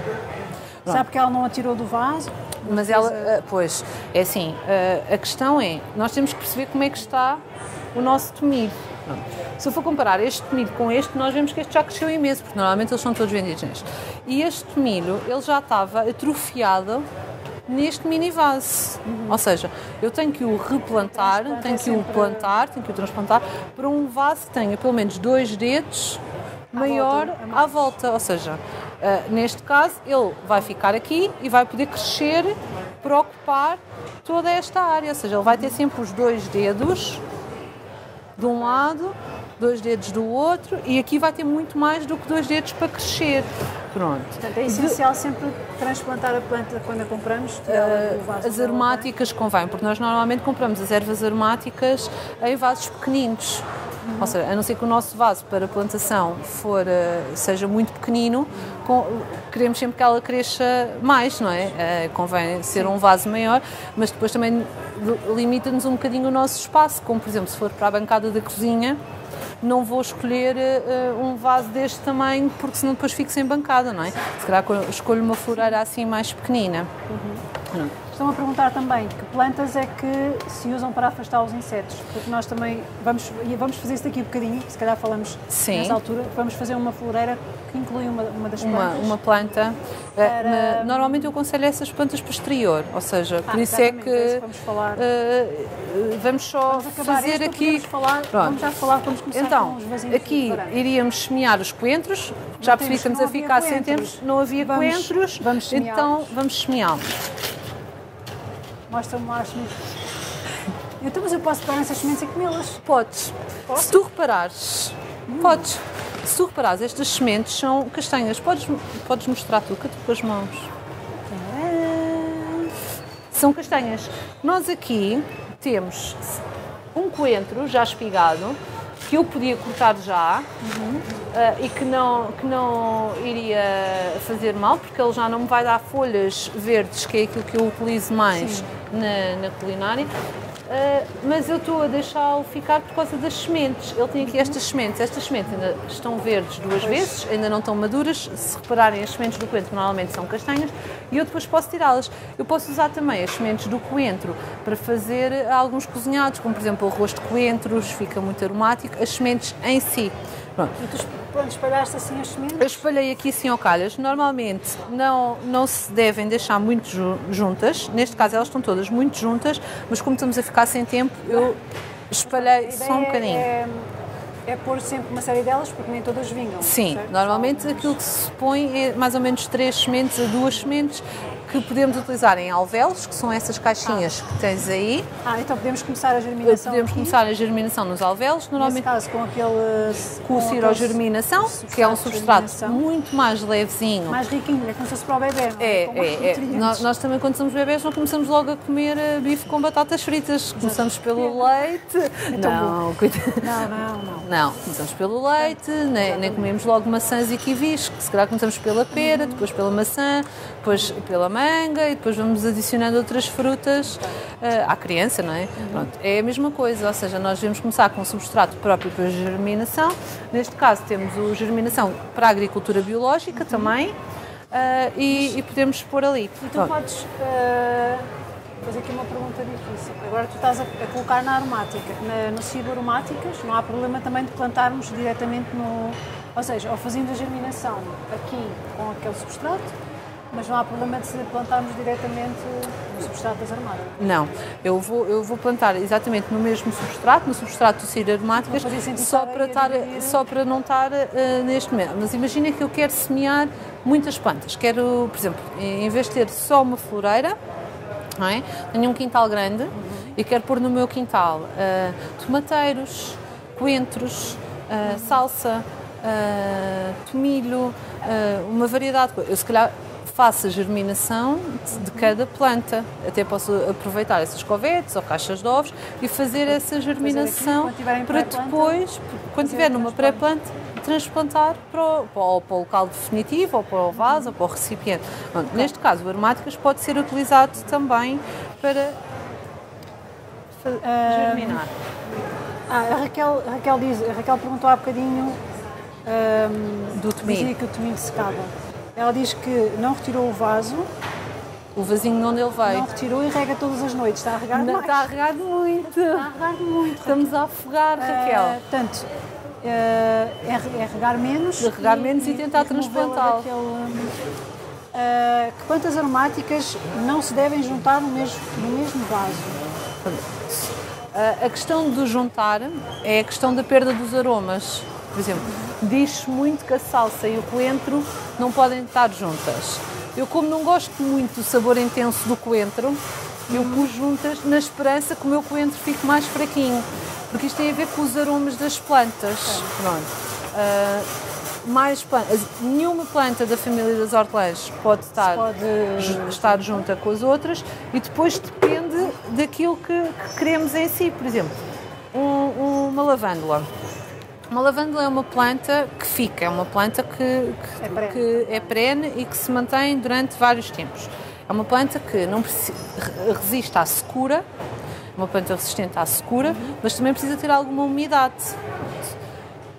Pronto. Sabe que ela não a tirou do vaso? Mas ela, uh, pois, é assim, a questão é, nós temos que perceber como é que está o nosso tomilho. Se eu for comparar este tomilho com este, nós vemos que este já cresceu imenso, porque normalmente eles são todos vendidos neste. E este tomilho, ele já estava atrofiado neste mini vase. Uhum. Ou seja, eu tenho que o replantar, tenho que o plantar, tenho que o transplantar para um vaso que tenha pelo menos dois dedos à maior volta, à volta. Ou seja, uh, neste caso, ele vai ficar aqui e vai poder crescer para ocupar toda esta área. Ou seja, ele vai ter sempre os dois dedos de um lado dois dedos do outro e aqui vai ter muito mais do que dois dedos para crescer. Pronto. Portanto, é essencial de... sempre transplantar a planta quando a compramos? Uh, as aromáticas convém, porque nós normalmente compramos as ervas aromáticas em vasos pequeninos. Ou seja, a não ser que o nosso vaso para plantação for, uh, seja muito pequenino, queremos sempre que ela cresça mais, não é? Uh, convém ser um vaso maior, mas depois também limita-nos um bocadinho o nosso espaço, como por exemplo se for para a bancada da cozinha, não vou escolher uh, um vaso deste tamanho porque senão depois fico sem bancada, não é? Se calhar escolho uma floreira assim mais pequenina. Uhum. Estão a perguntar também que plantas é que se usam para afastar os insetos, porque nós também vamos, vamos fazer isso daqui um bocadinho, se calhar falamos Sim. nessa altura, vamos fazer uma floreira que inclui uma, uma das plantas. Uma, uma planta. Eh, para... Normalmente eu aconselho essas plantas para exterior, ou seja, ah, por isso é que. É vamos falar. Uh, vamos só vamos fazer aqui. Falar, vamos já falar, vamos começar então, aqui iríamos semear os coentros, já percebi que estamos a ficar sem tempo, não havia vamos, coentros, vamos então vamos semeá-los. Mostra-me lá as sementes. Então, mas eu posso pegar essas sementes e comê-las? Podes. Posso? Se tu reparares, hum. podes. Se tu reparares, estas sementes são castanhas. Podes, podes mostrar tu, que tu com as mãos. Ah. São castanhas. Nós aqui temos um coentro já espigado, que eu podia cortar já uhum. uh, e que não, que não iria fazer mal, porque ele já não me vai dar folhas verdes, que é aquilo que eu utilizo mais na, na culinária. Uh, mas eu estou a deixá-lo ficar por causa das sementes. Ele tem aqui estas sementes. Estas sementes ainda estão verdes duas vezes, ainda não estão maduras. Se repararem, as sementes do coentro normalmente são castanhas e eu depois posso tirá-las. Eu posso usar também as sementes do coentro para fazer alguns cozinhados, como por exemplo o arroz de coentros, fica muito aromático. As sementes em si. Pronto. E tu pronto, espalhaste assim as sementes? Eu espalhei aqui assim ao calhas. Normalmente não, não se devem deixar muito juntas. Neste caso elas estão todas muito juntas, mas como estamos a ficar sem tempo, eu espalhei só um bocadinho. É, é pôr sempre uma série delas, porque nem todas vingam. Sim, certo? normalmente aquilo que se põe é mais ou menos três sementes a duas sementes que podemos utilizar em alvéolos, que são essas caixinhas ah. que tens aí. Ah, então podemos começar a germinação Podemos aqui. começar a germinação nos alvéolos. Normalmente, Nesse caso, com aquele... Com o cirogerminação, que é um substrato muito mais levezinho. Mais riquinho, é como se fosse para o bebê, não é? É, é. é. Nós, nós, também, quando somos bebés, não começamos logo a comer eh, bife com batatas fritas. Começamos pelo leite. Então, não, não, não, não. Não, começamos pelo leite, nem, nem comemos logo maçãs e kiwis, que se calhar começamos pela pera, depois pela maçã, depois pela manga e depois vamos adicionando outras frutas uh, à criança, não é? Pronto, é a mesma coisa, ou seja, nós devemos começar com um substrato próprio para a germinação. Neste caso temos o germinação para a agricultura biológica também uh, e, e, podemos pôr ali. E tu podes uh, fazer aqui uma pergunta difícil. Agora tu estás a, a colocar na aromática, na, no cibo aromáticas, não há problema também de plantarmos diretamente no... Ou seja, ou fazendo a germinação aqui com aquele substrato, mas não há problema de se plantarmos diretamente no substrato das armadas? Não, eu vou, eu vou plantar exatamente no mesmo substrato, no substrato do Ciro aromáticas, só para, estar, só para não estar uh, neste momento. Mas imagina que eu quero semear muitas plantas. Quero, por exemplo, em vez de ter só uma floreira, não é? tenho um quintal grande uhum. e quero pôr no meu quintal uh, tomateiros, coentros, uh, salsa, tomilho, uma variedade de coisas. Eu, se calhar, faço a germinação de cada planta. Até posso aproveitar essas covetes ou caixas de ovos e fazer essa germinação aqui, para depois, quando estiver numa pré-planta, transplantar para o, para, o, para o, local definitivo, ou para o vaso, ou para o recipiente. Bom, neste caso, o aromáticas pode ser utilizado também para germinar. Ah, a Raquel, a Raquel, diz, a Raquel perguntou há bocadinho um, Do tomilho. dizia que o tomilho secava. Ela diz que não retirou o vaso, O vasinho onde ele não veio. retirou e rega todas as noites. Está a regar Não, mais. está a regar muito. Está a regar muito. Estamos a afogar, Ah, Raquel. Portanto, ah, é, é regar menos. É regar menos e tentar removê-la transplantá-lo. hum, ah, que plantas aromáticas não se devem juntar no mesmo, no mesmo vaso? A- A questão do juntar é a questão da perda dos aromas. Por exemplo, diz-se muito que a salsa e o coentro não podem estar juntas. Eu, como não gosto muito do sabor intenso do coentro, eu pus juntas na esperança que o meu coentro fique mais fraquinho. Porque isto tem a ver com os aromas das plantas. Pronto. Ah, mais plantas. Nenhuma planta da família das hortelãs pode estar, pode- estar junta com as outras e depois depende daquilo que, que queremos em si. Por exemplo, um- uma lavândula. Uma lavândula é uma planta que fica, é uma planta que, que- É perene. que é perene e que se mantém durante vários tempos. É uma planta que não resiste à secura, é uma planta resistente à secura, mas também precisa ter alguma umidade.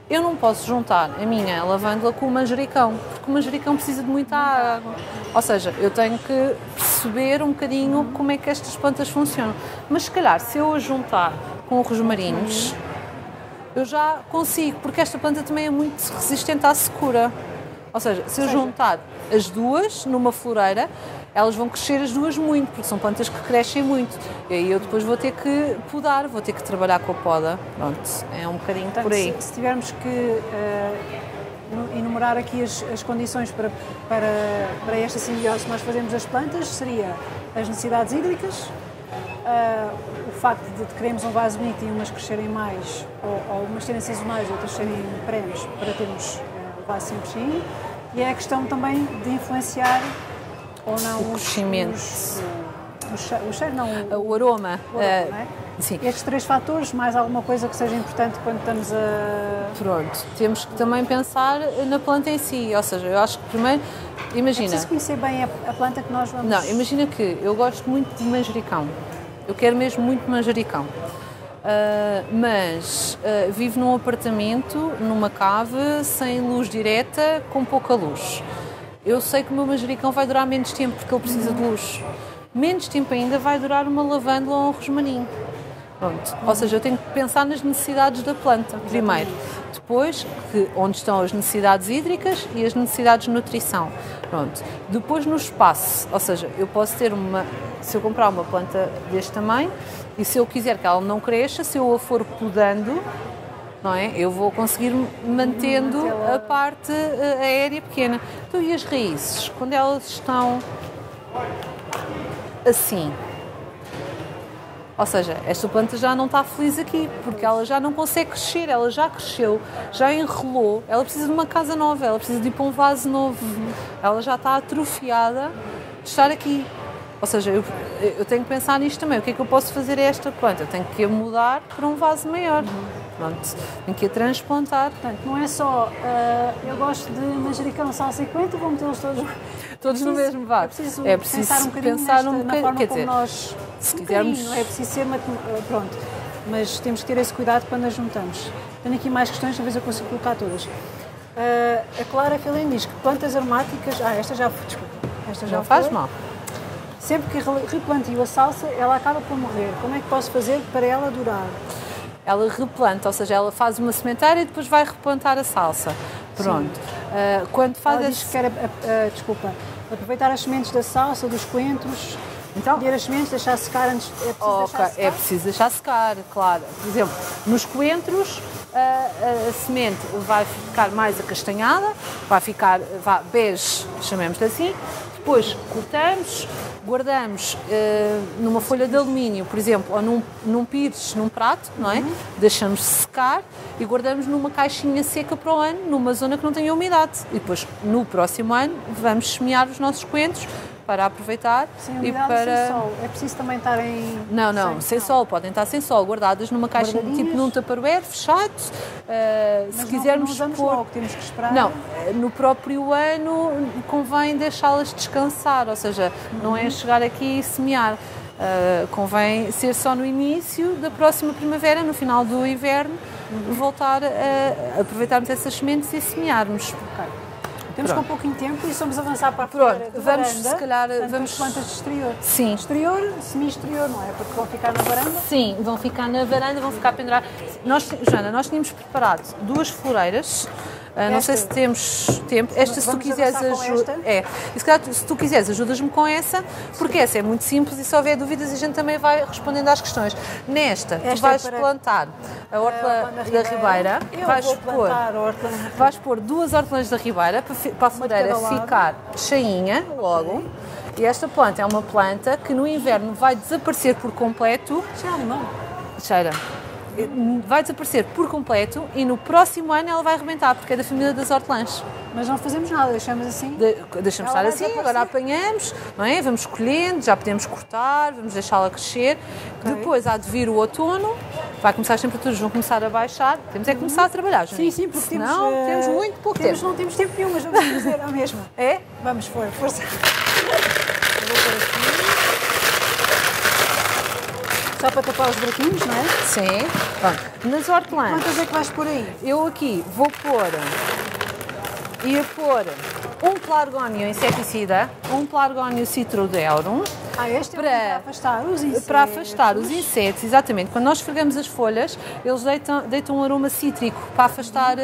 Eu não posso juntar a minha lavândula com o manjericão, porque o manjericão precisa de muita água. Ou seja, eu tenho que perceber um bocadinho como é que estas plantas funcionam. Mas se calhar, se eu a juntar com os rosmarinhos, eu já consigo, porque esta planta também é muito resistente à secura. Ou seja, se eu juntar as duas numa floreira, elas vão crescer as duas muito, porque são plantas que crescem muito. E aí eu depois vou ter que podar, vou ter que trabalhar com a poda. Pronto, é um bocadinho Portanto, por aí. Se, se tivermos que eh, enumerar aqui as, as condições para, para, para esta simbiose que nós fazemos das plantas, seria as necessidades hídricas, eh, o facto de queremos um vaso bonito e umas crescerem mais, ou, ou umas serem sazonais e outras serem perenes, para termos eh, o vaso sempre cheio, e é a questão também de influenciar ou não O os- crescimento. os- o cheiro, o cheiro não, o, O aroma. o aroma, eh, não é? Sim. Estes três fatores, mais alguma coisa que seja importante quando estamos a. Pronto, temos que também pensar na planta em si, ou seja, eu acho que primeiro, É imagina, preciso conhecer bem a, a planta que nós vamos. não, imagina que eu gosto muito de manjericão, eu quero mesmo muito manjericão, Ah, mas ah, vivo num apartamento, numa cave, sem luz direta, com pouca luz. Eu sei que o meu manjericão vai durar menos tempo porque ele precisa de luz. Menos tempo ainda vai durar uma lavândula ou um rosmaninho. Pronto. Ou seja, eu tenho que pensar nas necessidades da planta, primeiro. Depois, que, onde estão as necessidades hídricas e as necessidades de nutrição. Pronto. Depois, no espaço. Ou seja, eu posso ter uma. Se eu comprar uma planta deste tamanho e se eu quiser que ela não cresça, se eu a for podando, não é? Eu vou conseguir mantendo Mantê-la- a parte eh, aérea pequena. Então, e as raízes? Quando elas estão assim, ou seja, esta planta já não está feliz aqui, porque ela já não consegue crescer, ela já cresceu, já enrolou, ela precisa de uma casa nova, ela precisa de ir para um vaso novo, ela já está atrofiada de estar aqui. Ou seja, eu, eu tenho que pensar nisto também, o que é que eu posso fazer a esta planta? Eu tenho que a mudar para um vaso maior, pronto, tenho que a transplantar. Portanto, não é só. ah, eu gosto de manjericão, e coentro, vou metê-los todos. Todos no preciso- mesmo vaso. É preciso, É preciso pensar um bocadinho pensar nesta, um na bocadinho, forma quer como dizer, nós. se um quisermos- não é preciso ser. ah, Pronto. Mas temos que ter esse cuidado quando as juntamos. Tenho aqui mais questões, talvez eu consiga colocar todas. Ah, a Clara Filém diz que plantas aromáticas. Ah, esta já foi, desculpa. Esta já Não faz mal. Sempre que re- replantio a salsa, ela acaba por morrer. Como é que posso fazer para ela durar? Ela replanta, ou seja, ela faz uma sementária e depois vai replantar a salsa. Pronto. Ah, quando faz Ela esse- que quer, ah, ah, desculpa, aproveitar as sementes da salsa, dos coentros, Então- colher as sementes, deixar secar antes. É preciso deixar secar? é preciso deixar secar, claro. Por exemplo, nos coentros a, a- a semente vai ficar mais acastanhada, vai ficar vá, bege, chamemos-lhe assim. Depois cortamos, guardamos eh, numa folha de alumínio, por exemplo, ou num, num pires, num prato, não é? Uhum. Deixamos secar e guardamos numa caixinha seca para o ano, numa zona que não tenha umidade. E depois, no próximo ano, vamos semear os nossos coentros para aproveitar Sem e para sem sol. É preciso também estar em. não, não, sem sol, podem estar sem sol, guardadas numa caixa tipo num tupperware, fechado. Uh, Mas se não- quisermos não, pôr. logo, temos que esperar. Não, eh, no próprio ano convém deixá-las descansar, ou seja, não Uhum. é chegar aqui e semear. Uh, convém ser só no início da próxima primavera, no final do inverno, uhum. voltar a, a aproveitarmos essas sementes e semearmos. Okay. Temos Pronto. com pouquinho tempo e somos avançar para a Pronto, vamos varanda, se calhar vamos plantas de exterior. Sim. Exterior, semi-exterior, não é? Porque vão ficar na varanda? Sim, vão ficar na varanda, vão ficar penduradas. Nós, Joana, nós tínhamos preparado duas floreiras Uh, não sei se temos tempo. Esta, se tu quiseres ajuda. É. E se, calhar, se tu quiseres, ajudas-me com essa, porque essa é muito simples e se houver dúvidas a gente também vai respondendo às questões. Nesta, Esta tu vais é para... plantar a horta da Ribeira. Ribeira vais pôr, vais pôr duas hortelãs da Ribeira para, para a floreira ficar cheinha logo. E esta planta é uma planta que no inverno vai desaparecer por completo. Cheira limão. Cheira vai desaparecer por completo e no próximo ano ela vai arrebentar, porque é da família das hortelãs. Mas não fazemos nada, deixamos assim? De, deixamos ela estar assim, agora apanhamos, não é? vamos colhendo, já podemos cortar, vamos deixá-la crescer. Okay. Depois há de vir o outono, vai começar as temperaturas, vão começar a baixar. Temos é que começar a trabalhar, Sim, sim, porque temos, não, uh, temos muito pouco temos, tempo. Não temos tempo nenhum, mas vamos fazer a mesma. É? Vamos, for, força. Eu vou pôr aqui. Só para tapar os buraquinhos, não é? Sim. Pronto. Nas hortelãs. Quantas é que vais pôr aí? Eu aqui vou pôr. Ia pôr um pelargónio inseticida, um pelargónio citroderum. Ah, este para, é para afastar os insetos. Para afastar os insetos, exatamente. Quando nós esfregamos as folhas, eles deitam, deitam um aroma cítrico para afastar uh,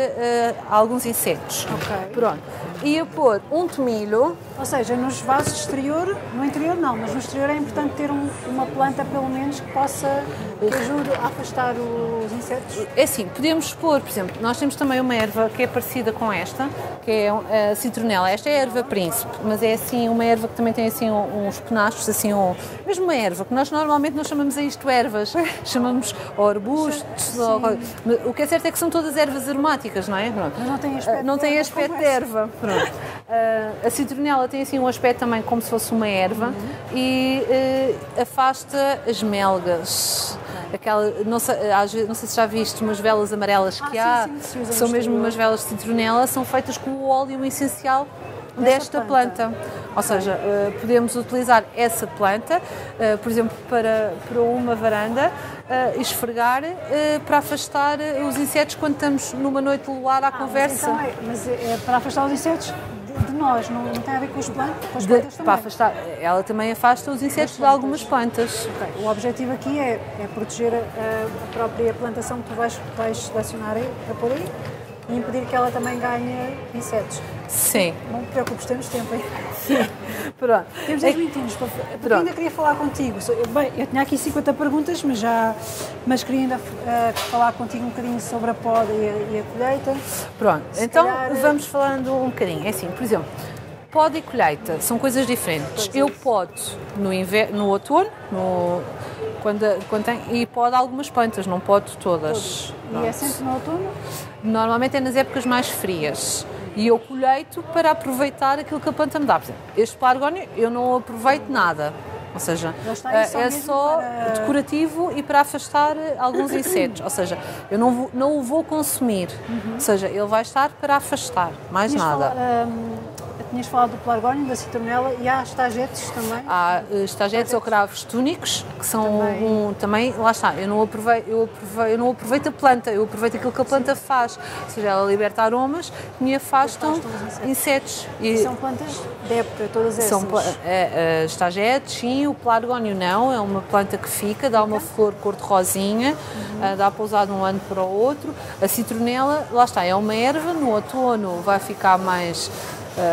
alguns insetos. Ok. Pronto. Ia pôr um tomilho. Ou seja, nos vasos exterior, no interior não, mas no exterior é importante ter um, uma planta pelo menos que possa, que ajude a afastar os insetos. É assim, podemos pôr, por exemplo, nós temos também uma erva que é parecida com esta, que é a citronela. Esta é a erva príncipe, mas é assim uma erva que também tem assim uns penachos, assim um, mesmo uma erva, que nós normalmente não chamamos a isto ervas, chamamos arbustos, ou, o que é certo é que são todas ervas aromáticas, não é? Pronto. Mas não tem aspecto, não tem aspecto de erva. Pronto. Uh, a citronela tem assim um aspecto também como se fosse uma erva uhum. e uh, afasta as melgas. Aquela, não sei, não sei se já viste umas velas amarelas que ah, há, sim, sim, são mesmo umas velas de citronela, são feitas com o óleo essencial desta planta. planta. Ou seja, uh, podemos utilizar essa planta, uh, por exemplo, para, para uma varanda, uh, esfregar para afastar os insetos quando estamos numa noite luar à ah, conversa. Mas, então é, mas é para afastar os insetos de nós, não, não, tem a ver com, os plantas, com as plantas também. Para afastar, ela também afasta os insetos de algumas plantas. Okay. O objetivo aqui é, é proteger a, a, própria plantação que tu vais, vais selecionar aí, a pôr aí e impedir que ela também ganhe insetos. Sim. Não te preocupes, temos tempo aí. Sim. Pronto. Temos 10 é... minutinhos. Porque ainda queria falar contigo. Bem, eu tinha aqui 50 perguntas, mas já mas queria ainda uh, falar contigo um bocadinho sobre a poda e a, e a colheita. Pronto, Se então calhar... vamos falando um bocadinho. É assim, por exemplo, poda e colheita são coisas diferentes. eu podo no, inverno, no outono, no, quando, quando tem, e pode algumas plantas, não pode todas. E é sempre no outono? Normalmente é nas épocas mais frias. E eu colheito para aproveitar aquilo que a planta me dá. Por exemplo, este pelargónio eu não aproveito nada. Ou seja, eh, é só para... decorativo e para afastar alguns insetos. Ou seja, eu não, vou, não o vou consumir. Uhum. Ou seja, ele vai estar para afastar, mais nada. Falar, hum, tinhas falado do pelargónio, da citronela e há estagetes também? Há uh, estagetes ou cravos túnicos, que são também. Um, também, lá está, eu não, aproveito, eu, aproveito, eu não aproveito a planta, eu aproveito aquilo que a planta Sim. faz. Ou seja, ela liberta aromas que me afastam, insetos. insetos. E, e, são plantas de época, todas essas? São é, é, estagetes, sim, o pelargónio não, é uma planta que fica, dá uma flor cor-de-rosinha, uhum. uh, dá para usar de um ano para o outro. A citronela, lá está, é uma erva, no outono vai ficar mais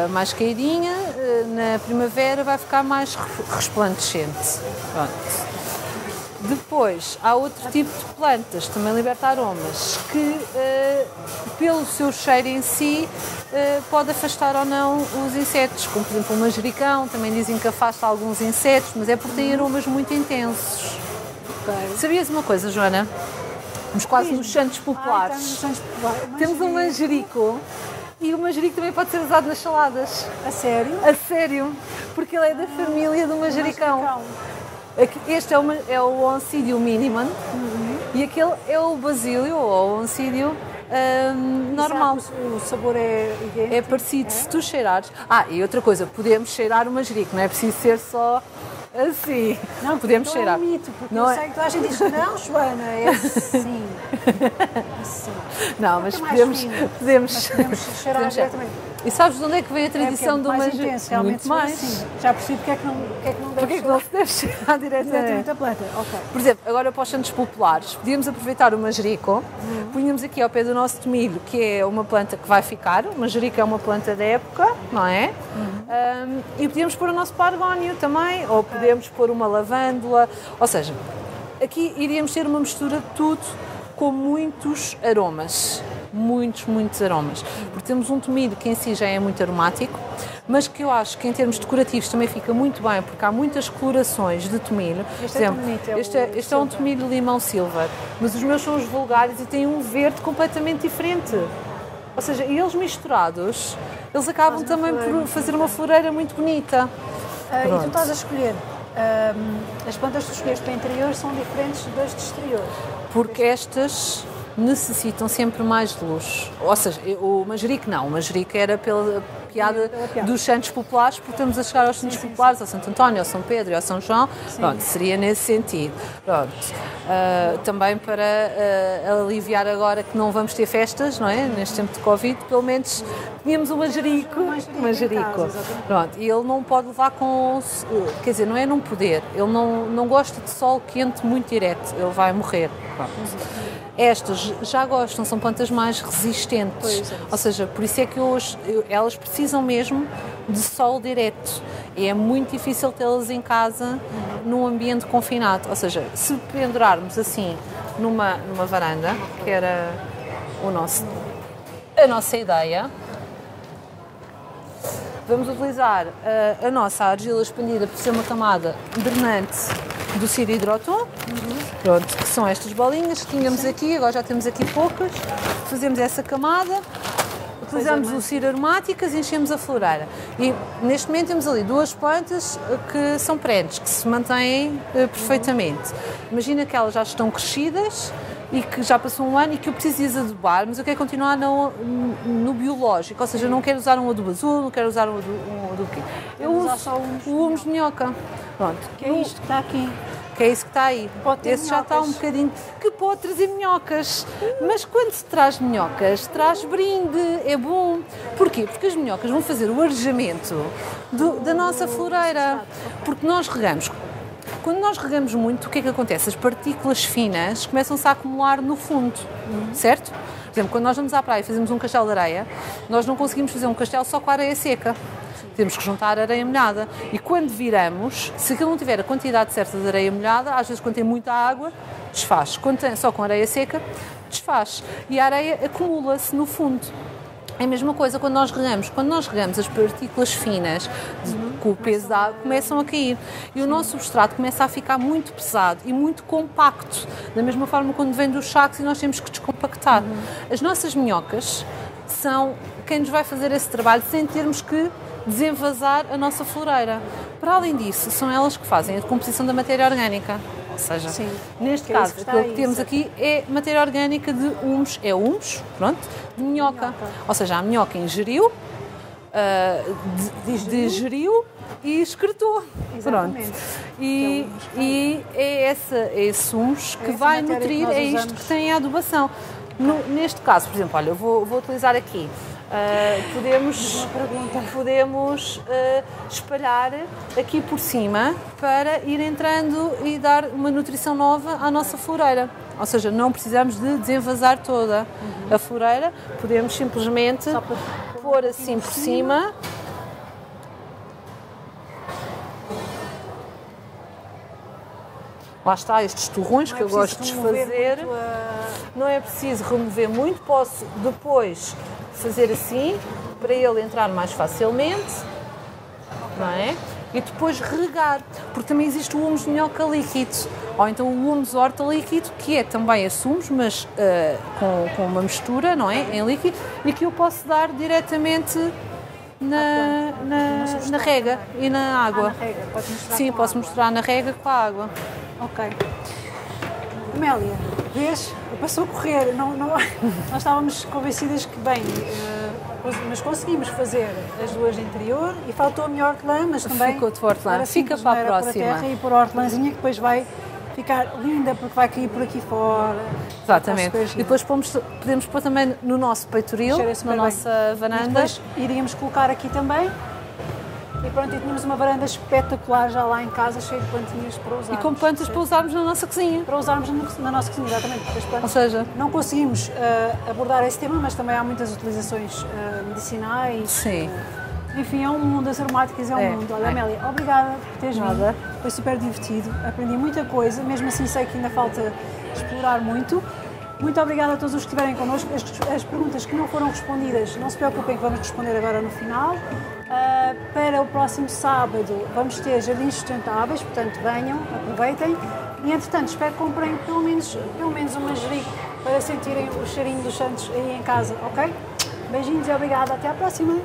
mais caidinha, uh, na primavera vai ficar mais resplandecente. Pronto. Depois, há outro tipo de plantas, também liberta aromas, que uh, pelo seu cheiro em si uh, pode afastar ou não os insetos, como por exemplo o manjericão, também dizem que afasta alguns insetos, mas é porque tem aromas muito intensos. Okay. Sabias uma coisa, Joana? Estamos quase nos Santos Populares. Ai, Santos Populares. Temos um manjerico e o manjerico também pode ser usado nas saladas. A sério? A sério, porque ele é da família do manjericão. Este é o, é o Oncidium minimum uhum. e aquele é o basílio ou o Oncidio um, normal. O sabor é idêntico? É parecido, é? se tu cheirares. Ah, e outra coisa, podemos cheirar o manjerico, não é preciso ser só assim. Não, podemos então cheirar. É um mito, porque não eu é? sei que toda a gente diz, não, Joana, é assim. Não, mas É mais podemos, fino. podemos, Mas podemos cheirar podemos diretamente. E sabes de onde é que vem a É, porque tradição é do mais manjericão? intenso, realmente Muito mais. assim. Já percebi porque é que não, porque é que não deve Porquê que cheirar não se deve cheirar diretamente diretamente? a planta. Ok. Por exemplo, agora para os santos populares, podíamos aproveitar o manjerico, Uhum. punhamos aqui ao pé do nosso tomilho, que é uma planta que vai ficar, o manjerico é uma planta da época, não é? Uhum. Um, e podíamos pôr o nosso pargónio também, ou podemos pôr uma lavândula, ou seja, aqui iríamos ter uma mistura de tudo com muitos aromas, muitos, muitos aromas. Porque temos um tomilho que em si já é muito aromático, mas que eu acho que em termos decorativos também fica muito bem, porque há muitas colorações de tomilho. Este Por é tão bonito, é este, é, este é um tomilho limão silver, mas os meus são os vulgares e têm um verde completamente diferente. Ou seja, eles misturados, eles acabam também por fazer uma floreira muito bonita. Ah, e tu estás a escolher. As plantas tu escolhes para interior são diferentes das de exterior. porque estas necessitam sempre mais luz. Ou seja, o manjerico não, o manjerico era pela piada dos santos populares, porque estamos a chegar aos santos populares, ao Santo António, ao São Pedro e ao São João, pronto, seria nesse sentido. Pronto. Ah, também para ah, aliviar agora que não vamos ter festas, não é? Neste tempo de Covid, pelo menos tínhamos o manjerico. um manjerico. Pronto, e ele não pode levar com. Quer dizer, não é não poder, ele não, não gosta de sol quente muito direto, ele vai morrer. Pronto. Estas já gostam, são plantas mais resistentes. Pois é. Ou seja, por isso é que hoje elas precisam mesmo de sol direto. E é muito difícil tê-las em casa num ambiente confinado. Ou seja, se pendurarmos assim numa, numa varanda, que era o nosso, a nossa ideia, Vamos utilizar uh, a nossa argila expandida por ser uma camada drenante do ciro hidroton, pronto, que são estas bolinhas que tínhamos aqui, agora já temos aqui poucas. Fazemos essa camada, utilizamos o ciro aromáticas e enchemos a floreira. E neste momento temos ali duas plantas uh, que são perenes, que se mantêm uh, perfeitamente. Imagina que elas já estão crescidas e que já passou um ano e que eu preciso adubar, mas eu quero continuar no, no biológico, ou seja, não quero usar um adubo azul, não quero usar um adubo, um adubo quê? Eu uso só humus o humus de minhoca. Pronto, Que é isto que está aqui. que é isso que está aí. Pode Esse já está um minhocas. bocadinho. Que pode trazer minhocas. Mas quando se traz minhocas, traz brinde. É bom. Porquê? Porque as minhocas vão fazer o arejamento do- da nossa floreira. Porque nós regamos. Quando nós regamos muito, o que é que acontece? As partículas finas começam-se a acumular no fundo, certo? Por exemplo, quando nós vamos à praia e fazemos um castelo de areia, nós não conseguimos fazer um castelo só com a areia seca. Temos que juntar areia molhada. E quando viramos, se aquilo não tiver a quantidade certa de areia molhada, às vezes quando tem muita água, desfaz. Quando tem só com areia seca, desfaz. E a areia acumula-se no fundo. É a mesma coisa quando nós regamos. Quando nós regamos, as partículas finas, o da água, começam a cair. E o nosso substrato começa a ficar muito pesado e muito compacto. Da mesma forma quando vem dos sacos e nós temos que descompactar. As nossas minhocas são quem nos vai fazer esse trabalho sem termos que desenvasar a nossa floreira. Para além disso, são elas que fazem a decomposição da matéria orgânica. Ou seja, Sim. neste é caso, isso que que temos aqui é matéria orgânica de humus, é humus, pronto, de minhoca. Ou seja, a minhoca ingeriu, de- digeriu e excretou. Exatamente. Pronto. E, e é essa, é esse humus que essa vai que nutrir, nós é isto usamos. que tem a adubação. No- neste caso, por exemplo, olha, eu vou, vou utilizar aqui. ah, podemos podemos ah, espalhar aqui por cima para ir entrando e dar uma nutrição nova à nossa floreira. Ou seja, não precisamos de desenvasar toda a floreira, podemos simplesmente pôr assim por cima. Lá está, estes torrões Não que é eu gosto de preciso remover fazer. muito a- Não é preciso remover muito, posso depois fazer assim para ele entrar mais facilmente, não é? E depois regar, porque também existe o humus de minhoca líquido, ou então o humus horta líquido, que é também esse humus, mas ah, com, com uma mistura, não é? Em líquido, e que eu posso dar diretamente na, na, na rega e na Ah, água. na rega. Sim, posso água. misturar na rega com a água. Ok. Amélia, vês? Passou a correr. Não, não... Nós estávamos convencidas que, bem, eh, mas conseguimos fazer as duas de interior e faltou a minha hortelã, mas também Ficou-te o hortelã. Fica simples, para a próxima. Pôr a terra e pôr a hortelãzinha que depois vai ficar linda porque vai cair por aqui fora. Exatamente. E depois pomos, podemos pôr também no nosso peitoril, na bem. nossa E varanda. depois iríamos colocar aqui também. E pronto, e tínhamos uma varanda espetacular já lá em casa, cheia de plantinhas para usar. E com plantas para usarmos na nossa cozinha. para usarmos na, na nossa cozinha, exatamente. porque as Ou plantas seja, não conseguimos eh, abordar esse tema, mas também há muitas utilizações eh, medicinais. Sim. eh, enfim, é um mundo, as aromáticas é um É, mundo. Olha, é. Amélia, obrigada por teres Nada. vindo. Foi super divertido, aprendi muita coisa, mesmo assim sei que ainda falta explorar muito. Muito obrigada a todos os que estiverem connosco. As, as perguntas que não foram respondidas, não se preocupem que vamos responder agora no final. Ah, para o próximo sábado vamos ter jardins sustentáveis, portanto venham, aproveitem. E entretanto, espero que comprem pelo menos, pelo menos um manjerico para sentirem o cheirinho dos santos aí em casa, ok? Beijinhos e obrigada, até à próxima!